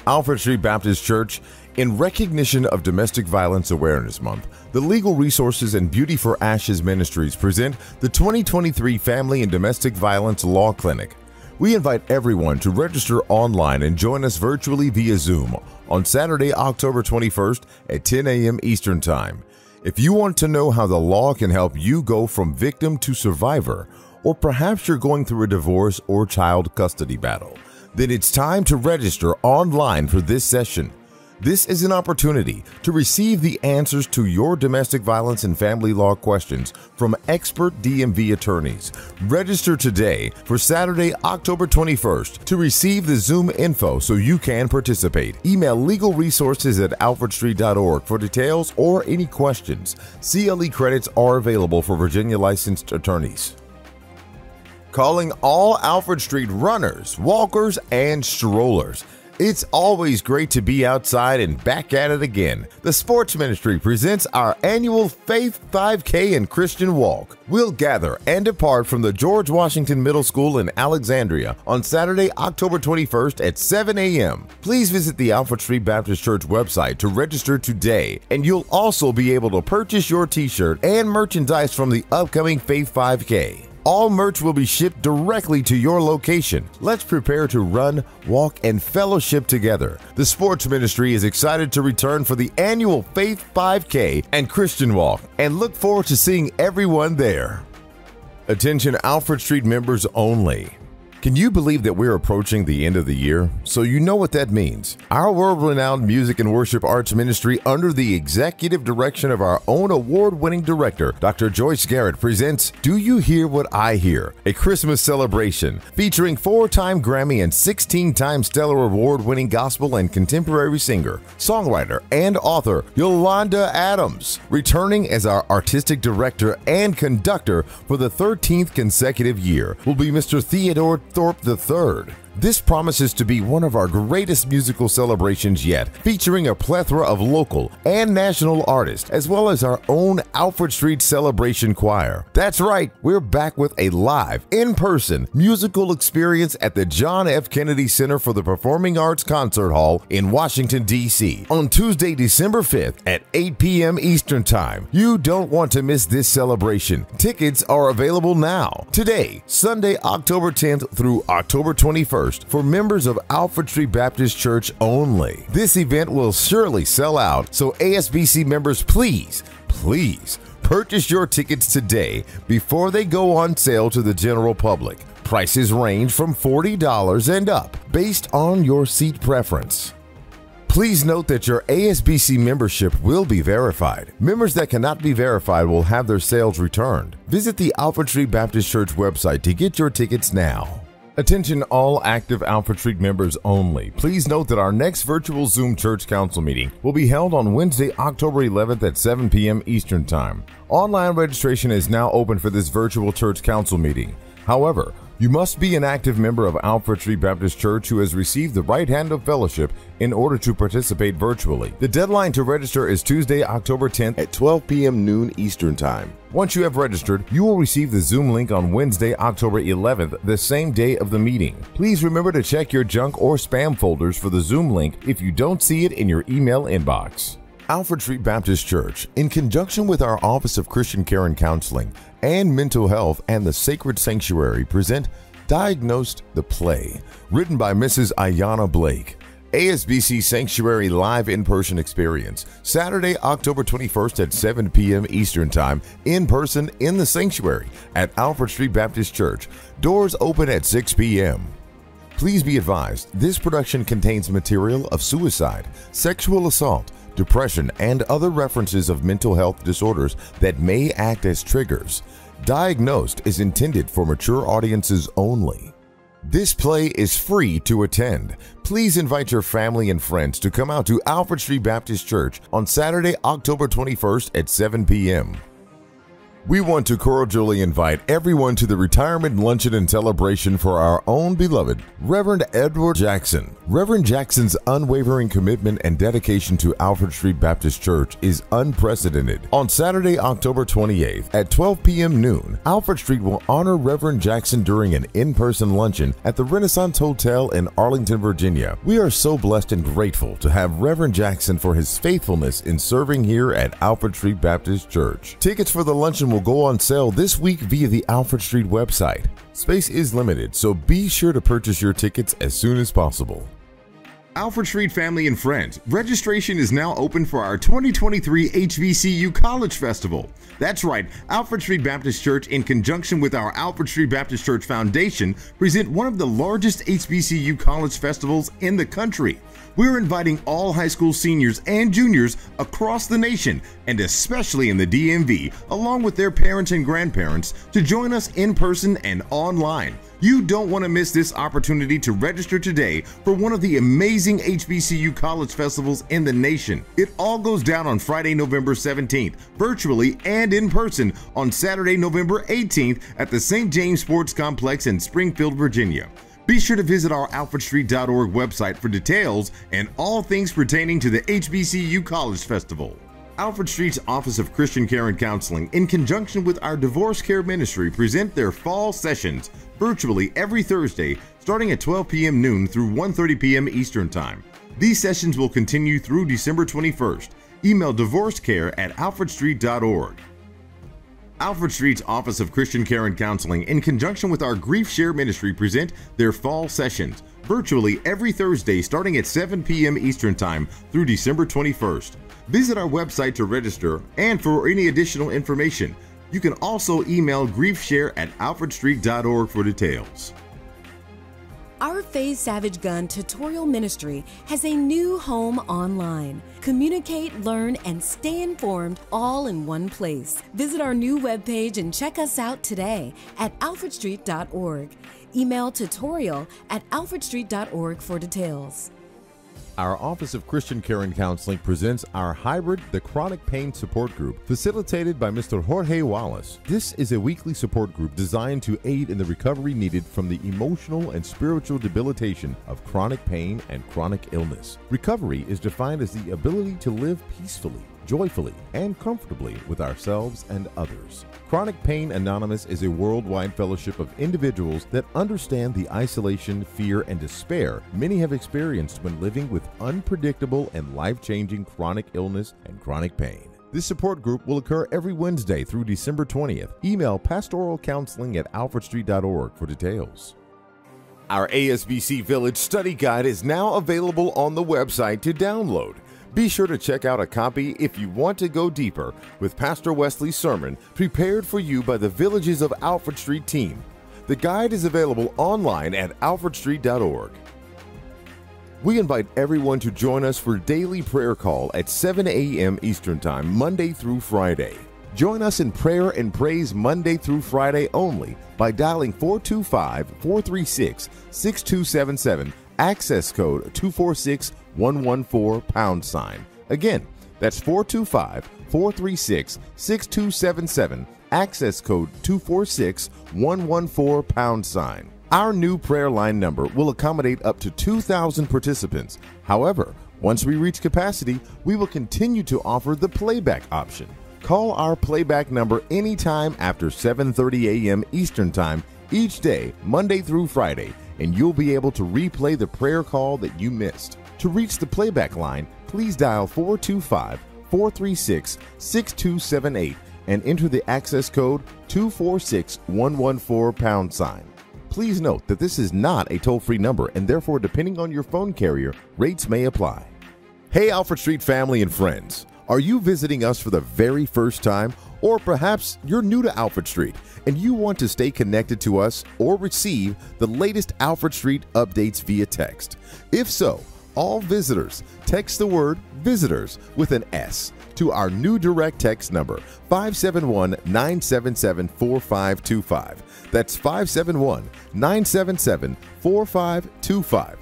Alfred Street Baptist Church In recognition of Domestic Violence Awareness Month, the Legal Resources and Beauty for Ashes Ministries present the 2023 Family and Domestic Violence Law Clinic. We invite everyone to register online and join us virtually via Zoom on Saturday, October 21st at 10 a.m. Eastern Time. If you want to know how the law can help you go from victim to survivor, or perhaps you're going through a divorce or child custody battle, then it's time to register online for this session. This is an opportunity to receive the answers to your domestic violence and family law questions from expert DMV attorneys. Register today for Saturday, October 21st to receive the Zoom info so you can participate. Email legalresources at alfredstreet.org for details or any questions. CLE credits are available for Virginia licensed attorneys calling all Alfred Street runners, walkers, and strollers. It's always great to be outside and back at it again. The Sports Ministry presents our annual Faith 5K and Christian Walk. We'll gather and depart from the George Washington Middle School in Alexandria on Saturday, October 21st at 7 a.m. Please visit the Alfred Street Baptist Church website to register today, and you'll also be able to purchase your t shirt and merchandise from the upcoming Faith 5K. All merch will be shipped directly to your location. Let's prepare to run, walk, and fellowship together. The Sports Ministry is excited to return for the annual Faith 5K and Christian Walk and look forward to seeing everyone there. Attention Alfred Street members only. Can you believe that we're approaching the end of the year? So you know what that means. Our world renowned music and worship arts ministry, under the executive direction of our own award winning director, Dr. Joyce Garrett, presents Do You Hear What I Hear? A Christmas celebration featuring four time Grammy and 16 time Stellar Award winning gospel and contemporary singer, songwriter, and author Yolanda Adams, returning as our artistic director and conductor for the 13th consecutive year, will be Mr. Theodore Thorpe III. This promises to be one of our greatest musical celebrations yet, featuring a plethora of local and national artists, as well as our own Alfred Street Celebration Choir. That's right, we're back with a live, in person musical experience at the John F. Kennedy Center for the Performing Arts Concert Hall in Washington, D.C. on Tuesday, December 5th at 8 p.m. Eastern Time. You don't want to miss this celebration. Tickets are available now. Today, Sunday, October 10th through October 21st for members of Alfred Street Baptist Church only. This event will surely sell out, so ASBC members, please, please purchase your tickets today before they go on sale to the general public. Prices range from $40 and up based on your seat preference. Please note that your ASBC membership will be verified. Members that cannot be verified will have their sales returned. Visit the Alfred Street Baptist Church website to get your tickets now. Attention all active Alfred Street members only. Please note that our next virtual Zoom Church Council meeting will be held on Wednesday, October 11th at 7 p.m. Eastern Time. Online registration is now open for this virtual Church Council meeting. However, you must be an active member of Alfred Street Baptist Church who has received the right hand of fellowship in order to participate virtually. The deadline to register is Tuesday, October 10th at 12 p.m. noon Eastern Time. Once you have registered, you will receive the Zoom link on Wednesday, October 11th, the same day of the meeting. Please remember to check your junk or spam folders for the Zoom link if you don't see it in your email inbox. Alfred Street Baptist Church, in conjunction with our Office of Christian Care and Counseling and Mental Health and the Sacred Sanctuary, present Diagnosed the Play, written by Mrs. Ayana Blake. ASBC Sanctuary Live in Person Experience, Saturday, October 21st at 7 p.m. Eastern Time, in person in the sanctuary at Alfred Street Baptist Church. Doors open at 6 p.m. Please be advised this production contains material of suicide, sexual assault, depression, and other references of mental health disorders that may act as triggers. Diagnosed is intended for mature audiences only. This play is free to attend. Please invite your family and friends to come out to Alfred Street Baptist Church on Saturday, October 21st at 7 p.m. We want to cordially invite everyone to the retirement luncheon and celebration for our own beloved Reverend Edward Jackson. Reverend Jackson's unwavering commitment and dedication to Alfred Street Baptist Church is unprecedented. On Saturday, October 28th at 12 p.m. noon, Alfred Street will honor Reverend Jackson during an in-person luncheon at the Renaissance Hotel in Arlington, Virginia. We are so blessed and grateful to have Reverend Jackson for his faithfulness in serving here at Alfred Street Baptist Church. Tickets for the luncheon will go on sale this week via the Alfred Street website. Space is limited, so be sure to purchase your tickets as soon as possible.
Alfred Street family and friends, registration is now open for our 2023 HBCU College Festival. That's right, Alfred Street Baptist Church, in conjunction with our Alfred Street Baptist Church Foundation, present one of the largest HBCU college festivals in the country. We're inviting all high school seniors and juniors across the nation, and especially in the DMV, along with their parents and grandparents, to join us in person and online. You don't want to miss this opportunity to register today for one of the amazing HBCU college festivals in the nation. It all goes down on Friday, November 17th, virtually and in person on Saturday, November 18th at the St. James Sports Complex in Springfield, Virginia. Be sure to visit our alfredstreet.org website for details and all things pertaining to the HBCU College Festival. Alfred Street's Office of Christian Care and Counseling, in conjunction with our Divorce Care Ministry, present their fall sessions virtually every Thursday starting at 12 p.m. noon through 1:30 p.m. Eastern Time. These sessions will continue through December 21st. Email divorcecare at alfredstreet.org. Alfred Street's Office of Christian Care and Counseling, in conjunction with our Grief Share Ministry, present their fall sessions virtually every Thursday starting at 7 p.m. Eastern Time through December 21st. Visit our website to register and for any additional information. You can also email griefshare at alfredstreet.org for details.
Our Faye Savage Gun tutorial ministry has a new home online. Communicate, learn, and stay informed all in one place. Visit our new webpage and check us out today at alfredstreet.org. Email tutorial at alfredstreet.org for details.
Our Office of Christian Care and Counseling presents our hybrid, the Chronic Pain Support Group, facilitated by Mr. Jorge Wallace. This is a weekly support group designed to aid in the recovery needed from the emotional and spiritual debilitation of chronic pain and chronic illness. Recovery is defined as the ability to live peacefully joyfully and comfortably with ourselves and others. Chronic Pain Anonymous is a worldwide fellowship of individuals that understand the isolation, fear, and despair many have experienced when living with unpredictable and life changing chronic illness and chronic pain. This support group will occur every Wednesday through December 20th. Email pastoralcounseling at alfredstreet.org for details. Our ASBC Village study guide is now available on the website to download. Be sure to check out a copy if you want to go deeper with Pastor Wesley's sermon prepared for you by the Villages of Alfred Street team. The guide is available online at alfredstreet.org. We invite everyone to join us for daily prayer call at 7 a.m. Eastern Time, Monday through Friday. Join us in prayer and praise Monday through Friday only by dialing 425 436 6277, access code 246 114 pound sign. Again, that's 425 436 6277, access code 246 114 pound sign. Our new prayer line number will accommodate up to 2,000 participants. However, once we reach capacity, we will continue to offer the playback option. Call our playback number anytime after 7:30 a.m. Eastern Time each day, Monday through Friday, and you'll be able to replay the prayer call that you missed. To reach the playback line, please dial 425 436 6278 and enter the access code 246 114 pound sign. Please note that this is not a toll free number and therefore, depending on your phone carrier, rates may apply. Hey, Alfred Street family and friends. Are you visiting us for the very first time? Or perhaps you're new to Alfred Street and you want to stay connected to us or receive the latest Alfred Street updates via text. If so, all visitors text the word visitors with an S to our new direct text number 571 977 4525. That's 571 977 4525.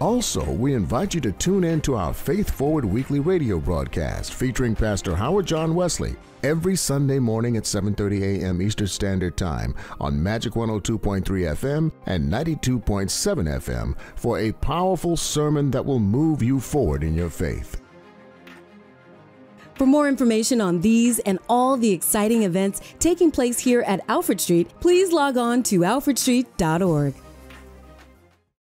Also, we invite you to tune in to our Faith Forward weekly radio broadcast featuring Pastor Howard John Wesley every Sunday morning at 7:30 a.m. Eastern Standard Time on Magic 102.3 FM and 92.7 FM for a powerful sermon that will move you forward in your faith.
For more information on these and all the exciting events taking place here at Alfred Street, please log on to alfredstreet.org.